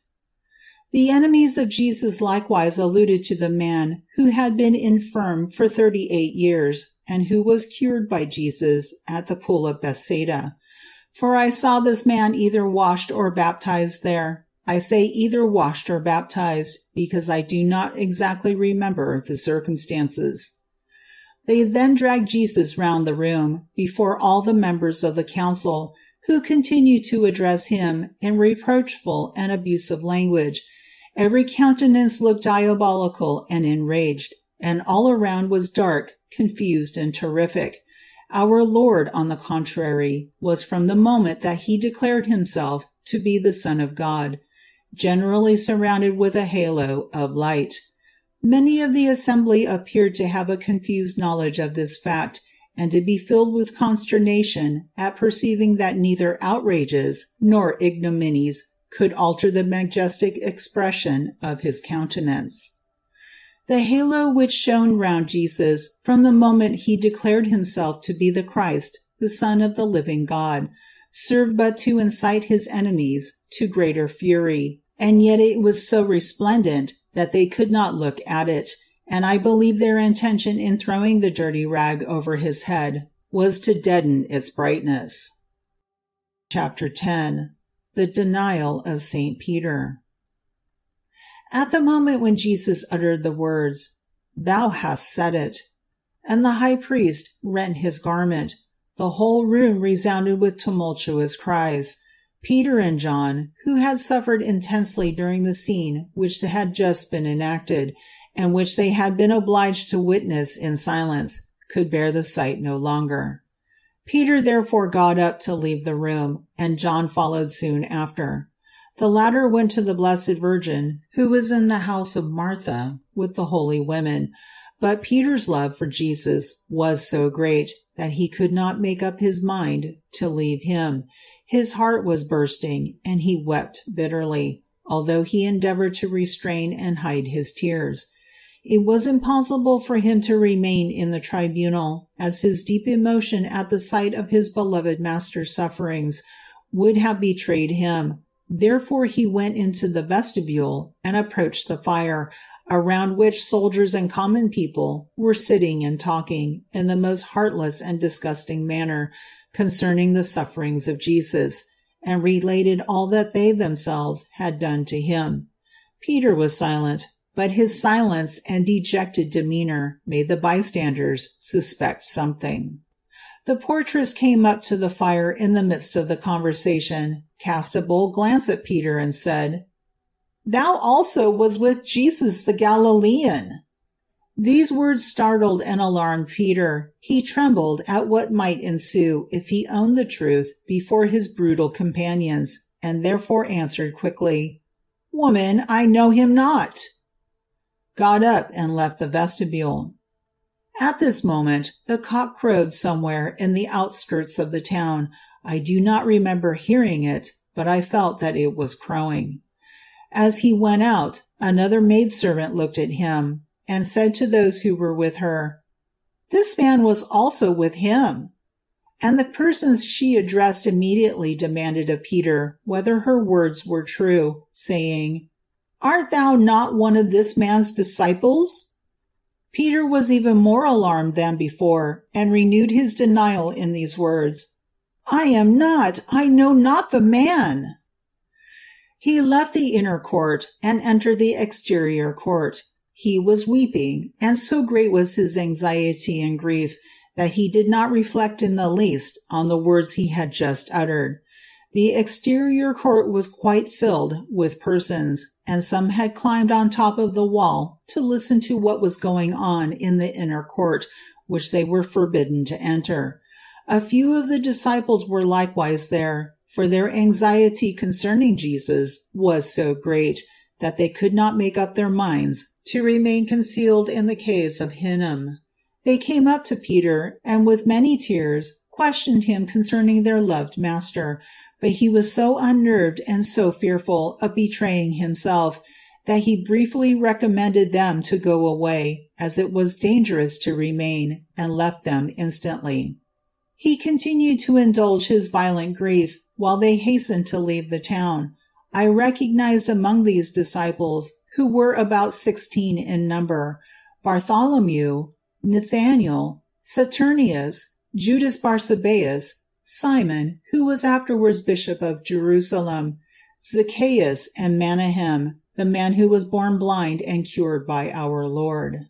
The enemies of Jesus likewise alluded to the man who had been infirm for thirty eight years, and who was cured by Jesus at the pool of Bethsaida. For I saw this man either washed or baptized there. I say either washed or baptized, because I do not exactly remember the circumstances. They then dragged Jesus round the room, before all the members of the council, who continued to address him in reproachful and abusive language. Every countenance looked diabolical and enraged, and all around was dark, confused, and terrific. Our Lord, on the contrary, was from the moment that he declared himself to be the Son of God, generally surrounded with a halo of light. Many of the assembly appeared to have a confused knowledge of this fact, and to be filled with consternation at perceiving that neither outrages nor ignominies could alter the majestic expression of his countenance. The halo which shone round Jesus from the moment he declared himself to be the Christ, the Son of the living God, served but to incite his enemies to greater fury, and yet it was so resplendent that they could not look at it, and I believe their intention in throwing the dirty rag over his head was to deaden its brightness. Chapter 10 The Denial of St. Peter At the moment when Jesus uttered the words, Thou hast said it, and the high priest rent his garment, the whole room resounded with tumultuous cries. Peter and John, who had suffered intensely during the scene which had just been enacted, and which they had been obliged to witness in silence, could bear the sight no longer. Peter therefore got up to leave the room, and John followed soon after. The latter went to the Blessed Virgin, who was in the house of Martha with the holy women, but Peter's love for Jesus was so great that he could not make up his mind to leave him. His heart was bursting, and he wept bitterly, although he endeavored to restrain and hide his tears. It was impossible for him to remain in the tribunal, as his deep emotion at the sight of his beloved master's sufferings would have betrayed him. Therefore he went into the vestibule and approached the fire, around which soldiers and common people were sitting and talking, in the most heartless and disgusting manner, concerning the sufferings of Jesus, and related all that they themselves had done to him. Peter was silent, but his silence and dejected demeanor made the bystanders suspect something. The portress came up to the fire in the midst of the conversation, cast a bold glance at Peter, and said, Thou also was with Jesus the Galilean. These words startled and alarmed Peter. He trembled at what might ensue if he owned the truth before his brutal companions, and therefore answered quickly, Woman, I know him not got up and left the vestibule. At this moment the cock crowed somewhere in the outskirts of the town. I do not remember hearing it, but I felt that it was crowing. As he went out, another maidservant looked at him, and said to those who were with her, This man was also with him. And the persons she addressed immediately demanded of Peter whether her words were true, saying, Art thou not one of this man's disciples? Peter was even more alarmed than before, and renewed his denial in these words, I am not, I know not the man. He left the inner court and entered the exterior court. He was weeping, and so great was his anxiety and grief that he did not reflect in the least on the words he had just uttered. The exterior court was quite filled with persons, and some had climbed on top of the wall to listen to what was going on in the inner court, which they were forbidden to enter. A few of the disciples were likewise there, for their anxiety concerning Jesus was so great that they could not make up their minds to remain concealed in the caves of Hinnom. They came up to Peter, and with many tears questioned him concerning their loved master, but he was so unnerved and so fearful of betraying himself that he briefly recommended them to go away, as it was dangerous to remain, and left them instantly. He continued to indulge his violent grief while they hastened to leave the town. I recognized among these disciples, who were about sixteen in number, Bartholomew, Nathanael, Saturninus, Judas Barsabas, Simon, who was afterwards bishop of Jerusalem, Zacchaeus, and Manahem, the man who was born blind and cured by our Lord.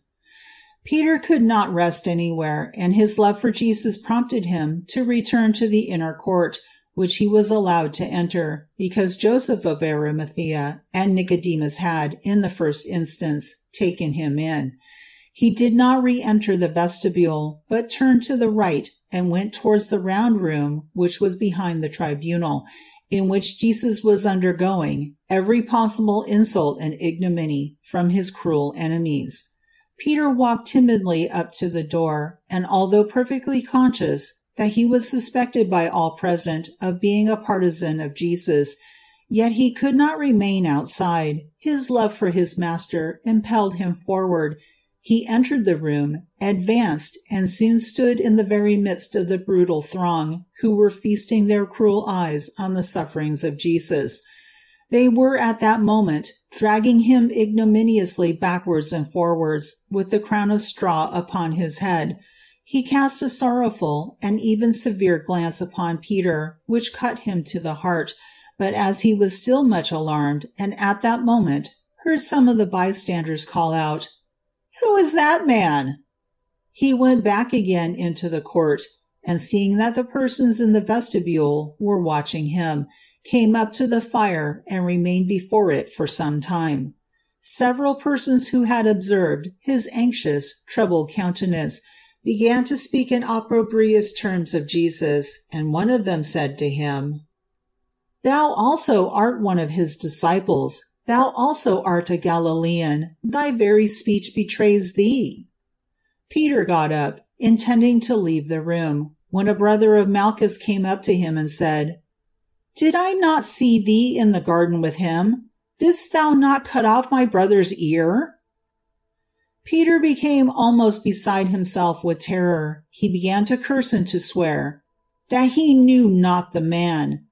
Peter could not rest anywhere, and his love for Jesus prompted him to return to the inner court, which he was allowed to enter, because Joseph of Arimathea and Nicodemus had, in the first instance, taken him in. He did not re-enter the vestibule, but turned to the right and went towards the round room which was behind the tribunal, in which Jesus was undergoing every possible insult and ignominy from his cruel enemies. Peter walked timidly up to the door, and although perfectly conscious that he was suspected by all present of being a partisan of Jesus, yet he could not remain outside. His love for his master impelled him forward he entered the room, advanced, and soon stood in the very midst of the brutal throng, who were feasting their cruel eyes on the sufferings of Jesus. They were at that moment dragging him ignominiously backwards and forwards, with the crown of straw upon his head. He cast a sorrowful and even severe glance upon Peter, which cut him to the heart, but as he was still much alarmed, and at that moment heard some of the bystanders call out, Who is that man? He went back again into the court, and seeing that the persons in the vestibule were watching him, came up to the fire and remained before it for some time. Several persons who had observed his anxious, troubled countenance began to speak in opprobrious terms of Jesus, and one of them said to him, Thou also art one of his disciples, thou also art a Galilean, thy very speech betrays thee. Peter got up, intending to leave the room, when a brother of Malchus came up to him and said, Did I not see thee in the garden with him? Didst thou not cut off my brother's ear? Peter became almost beside himself with terror. He began to curse and to swear that he knew not the man,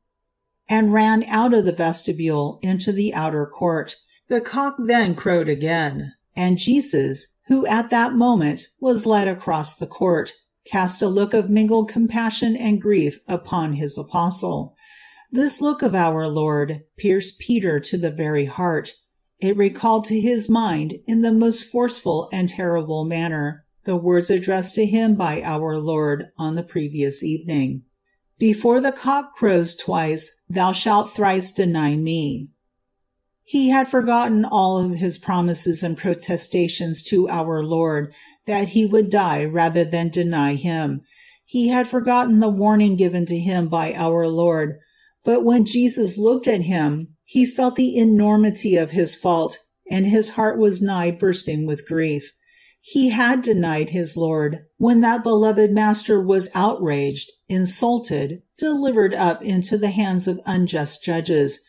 and ran out of the vestibule into the outer court. The cock then crowed again, and Jesus, who at that moment was led across the court, cast a look of mingled compassion and grief upon his apostle. This look of our Lord pierced Peter to the very heart. It recalled to his mind in the most forceful and terrible manner the words addressed to him by our Lord on the previous evening. Before the cock crows twice, thou shalt thrice deny me. He had forgotten all of his promises and protestations to our Lord that he would die rather than deny him. He had forgotten the warning given to him by our Lord, but when Jesus looked at him, he felt the enormity of his fault, and his heart was nigh bursting with grief. He had denied his Lord when that beloved Master was outraged, insulted, delivered up into the hands of unjust judges,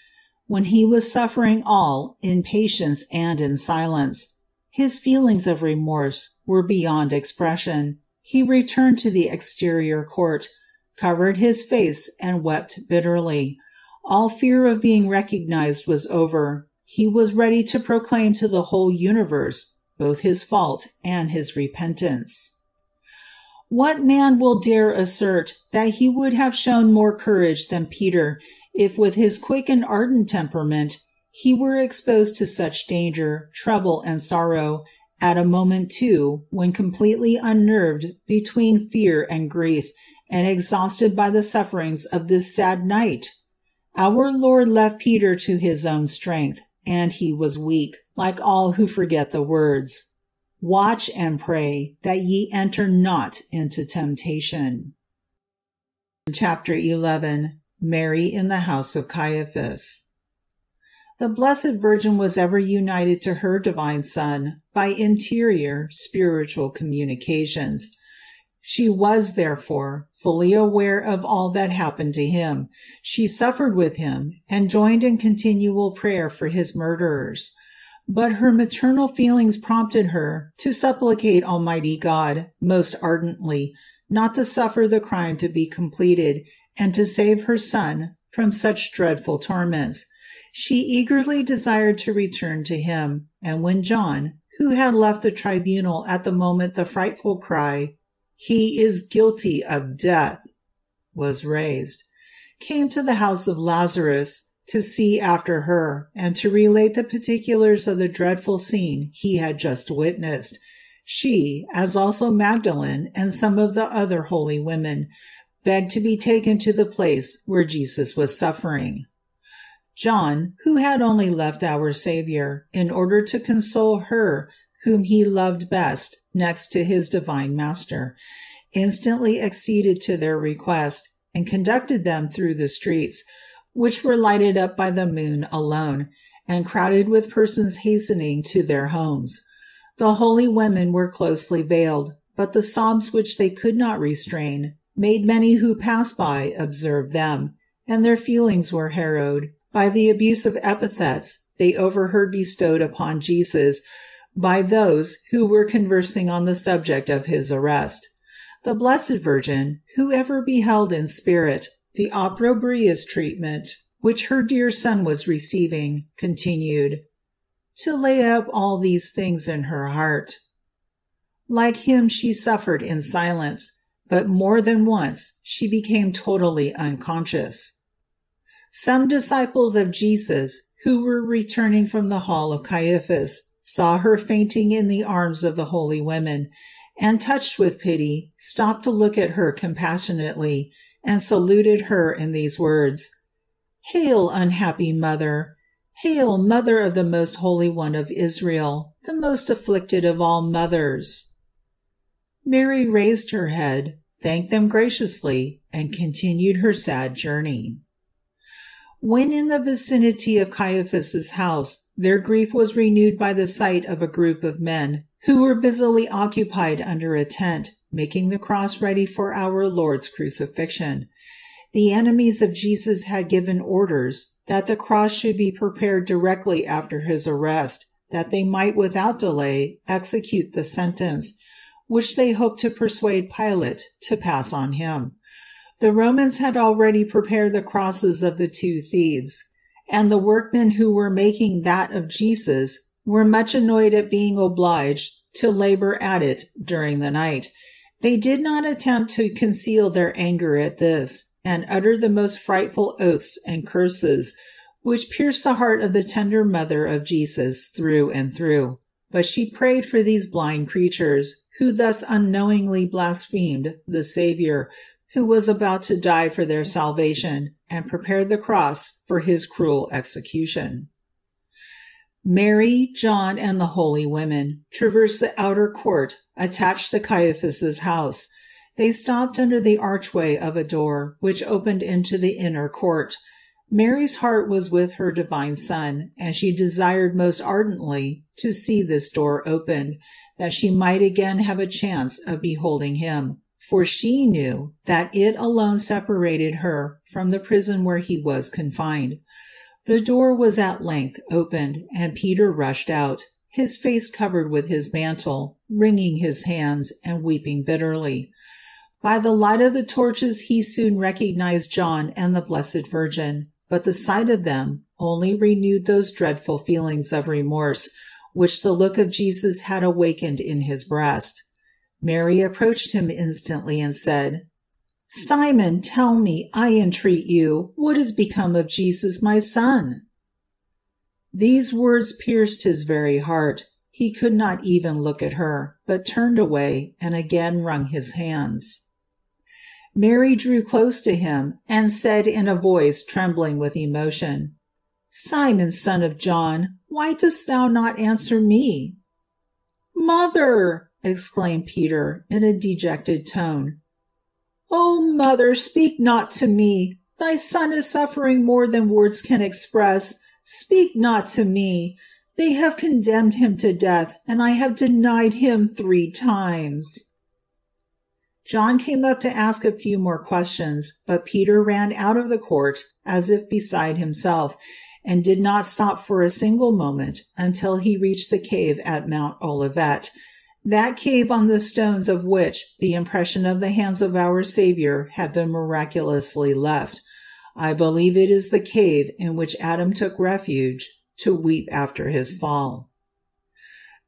when he was suffering all in patience and in silence. His feelings of remorse were beyond expression. He returned to the exterior court, covered his face and wept bitterly. All fear of being recognized was over. He was ready to proclaim to the whole universe both his fault and his repentance. What man will dare assert that he would have shown more courage than Peter if with his quick and ardent temperament he were exposed to such danger, trouble, and sorrow, at a moment too when completely unnerved between fear and grief, and exhausted by the sufferings of this sad night? Our Lord left Peter to his own strength, and he was weak, like all who forget the words, Watch and pray that ye enter not into temptation. Chapter 11 Mary in the house of Caiaphas. The Blessed Virgin was ever united to her divine Son by interior spiritual communications. She was, therefore, fully aware of all that happened to him. She suffered with him, and joined in continual prayer for his murderers. But her maternal feelings prompted her to supplicate Almighty God most ardently not to suffer the crime to be completed, and to save her son from such dreadful torments. She eagerly desired to return to him, and when John, who had left the tribunal at the moment the frightful cry, He is guilty of death, was raised, came to the house of Lazarus to see after her, and to relate the particulars of the dreadful scene he had just witnessed, she, as also Magdalene and some of the other holy women, begged to be taken to the place where Jesus was suffering. John, who had only left our Savior in order to console her whom he loved best next to his divine Master, instantly acceded to their request, and conducted them through the streets, which were lighted up by the moon alone, and crowded with persons hastening to their homes. The holy women were closely veiled, but the sobs which they could not restrain made many who passed by observe them, and their feelings were harrowed by the abusive epithets they overheard bestowed upon Jesus by those who were conversing on the subject of his arrest. The Blessed Virgin, who ever beheld in spirit the opprobrious treatment which her dear son was receiving, continued to lay up all these things in her heart. Like him she suffered in silence, but more than once she became totally unconscious. Some disciples of Jesus, who were returning from the hall of Caiaphas, saw her fainting in the arms of the holy women, and touched with pity, stopped to look at her compassionately, and saluted her in these words: Hail, unhappy mother! Hail, mother of the most holy one of Israel, the most afflicted of all mothers! Mary raised her head, thanked them graciously, and continued her sad journey. When in the vicinity of Caiaphas's house, their grief was renewed by the sight of a group of men who were busily occupied under a tent, making the cross ready for our Lord's crucifixion. The enemies of Jesus had given orders that the cross should be prepared directly after his arrest, that they might without delay execute the sentence, which they hoped to persuade Pilate to pass on him. The Romans had already prepared the crosses of the two thieves, and the workmen who were making that of Jesus were much annoyed at being obliged to labor at it during the night. They did not attempt to conceal their anger at this, and uttered the most frightful oaths and curses, which pierced the heart of the tender mother of Jesus through and through. But she prayed for these blind creatures, who thus unknowingly blasphemed the Savior, who was about to die for their salvation, and prepared the cross for his cruel execution. Mary, John, and the holy women traversed the outer court attached to Caiaphas's house. They stopped under the archway of a door which opened into the inner court. Mary's heart was with her divine Son, and she desired most ardently to see this door opened, that she might again have a chance of beholding him, for she knew that it alone separated her from the prison where he was confined. The door was at length opened, and Peter rushed out, his face covered with his mantle, wringing his hands and weeping bitterly. By the light of the torches he soon recognized John and the Blessed Virgin, but the sight of them only renewed those dreadful feelings of remorse which the look of Jesus had awakened in his breast. Mary approached him instantly and said, Simon, tell me, I entreat you, what is become of Jesus my son? These words pierced his very heart. He could not even look at her, but turned away and again wrung his hands. Mary drew close to him and said in a voice trembling with emotion, Simon, son of John, why dost thou not answer me? Mother! Exclaimed Peter in a dejected tone. O mother, speak not to me. Thy son is suffering more than words can express. Speak not to me. They have condemned him to death, and I have denied him three times. John came up to ask a few more questions, but Peter ran out of the court as if beside himself, and did not stop for a single moment until he reached the cave at Mount Olivet, that cave on the stones of which the impression of the hands of our Savior had been miraculously left. I believe it is the cave in which Adam took refuge to weep after his fall.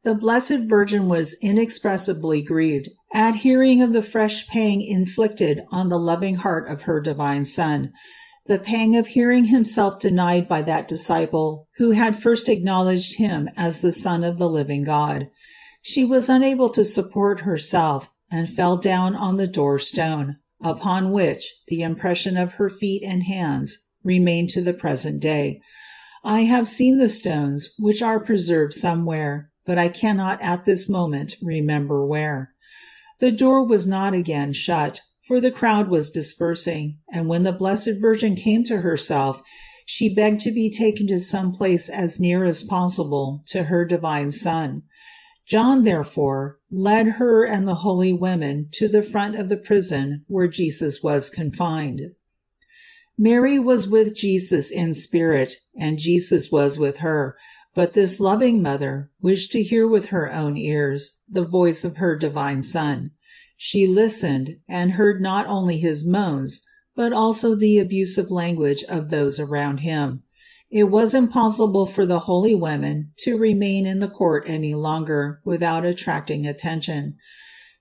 The Blessed Virgin was inexpressibly grieved at hearing of the fresh pang inflicted on the loving heart of her divine Son, the pang of hearing himself denied by that disciple who had first acknowledged him as the Son of the living God. She was unable to support herself, and fell down on the door stone, upon which the impression of her feet and hands remain to the present day. I have seen the stones, which are preserved somewhere, but I cannot at this moment remember where. The door was not again shut, for the crowd was dispersing, and when the Blessed Virgin came to herself, she begged to be taken to some place as near as possible to her divine Son. John, therefore, led her and the holy women to the front of the prison where Jesus was confined. Mary was with Jesus in spirit, and Jesus was with her, but this loving mother wished to hear with her own ears the voice of her divine Son. She listened, and heard not only his moans, but also the abusive language of those around him. It was impossible for the holy women to remain in the court any longer without attracting attention.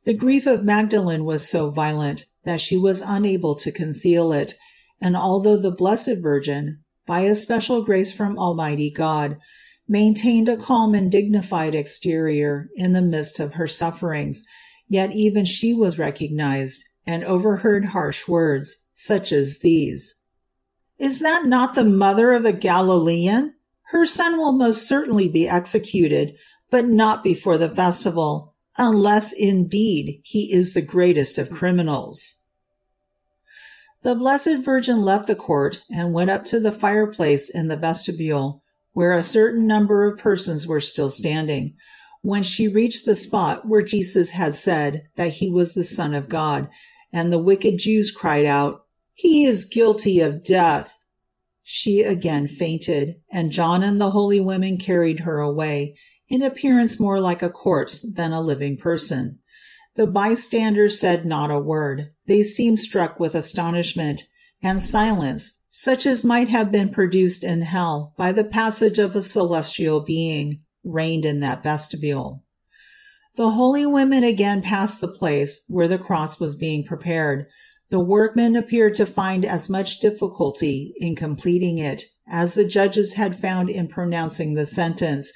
The grief of Magdalene was so violent that she was unable to conceal it, and although the Blessed Virgin, by a special grace from Almighty God, maintained a calm and dignified exterior in the midst of her sufferings, yet even she was recognized and overheard harsh words, such as these: "Is that not the mother of the Galilean? Her son will most certainly be executed, but not before the festival, unless indeed he is the greatest of criminals." The Blessed Virgin left the court and went up to the fireplace in the vestibule, where a certain number of persons were still standing. When she reached the spot where Jesus had said that he was the Son of God, and the wicked Jews cried out, He is guilty of death, she again fainted, and John and the holy women carried her away, in appearance more like a corpse than a living person. The bystanders said not a word; they seemed struck with astonishment, and silence, such as might have been produced in hell by the passage of a celestial being, reigned in that vestibule. The holy women again passed the place where the cross was being prepared. The workmen appeared to find as much difficulty in completing it as the judges had found in pronouncing the sentence,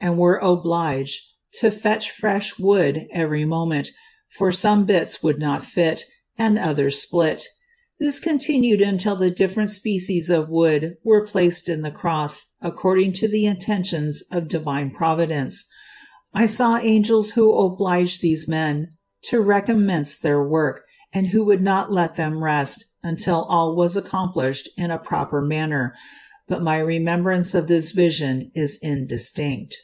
and were obliged to fetch fresh wood every moment, for some bits would not fit, and others split. This continued until the different species of wood were placed in the cross, according to the intentions of divine providence. I saw angels who obliged these men to recommence their work and who would not let them rest until all was accomplished in a proper manner, but my remembrance of this vision is indistinct.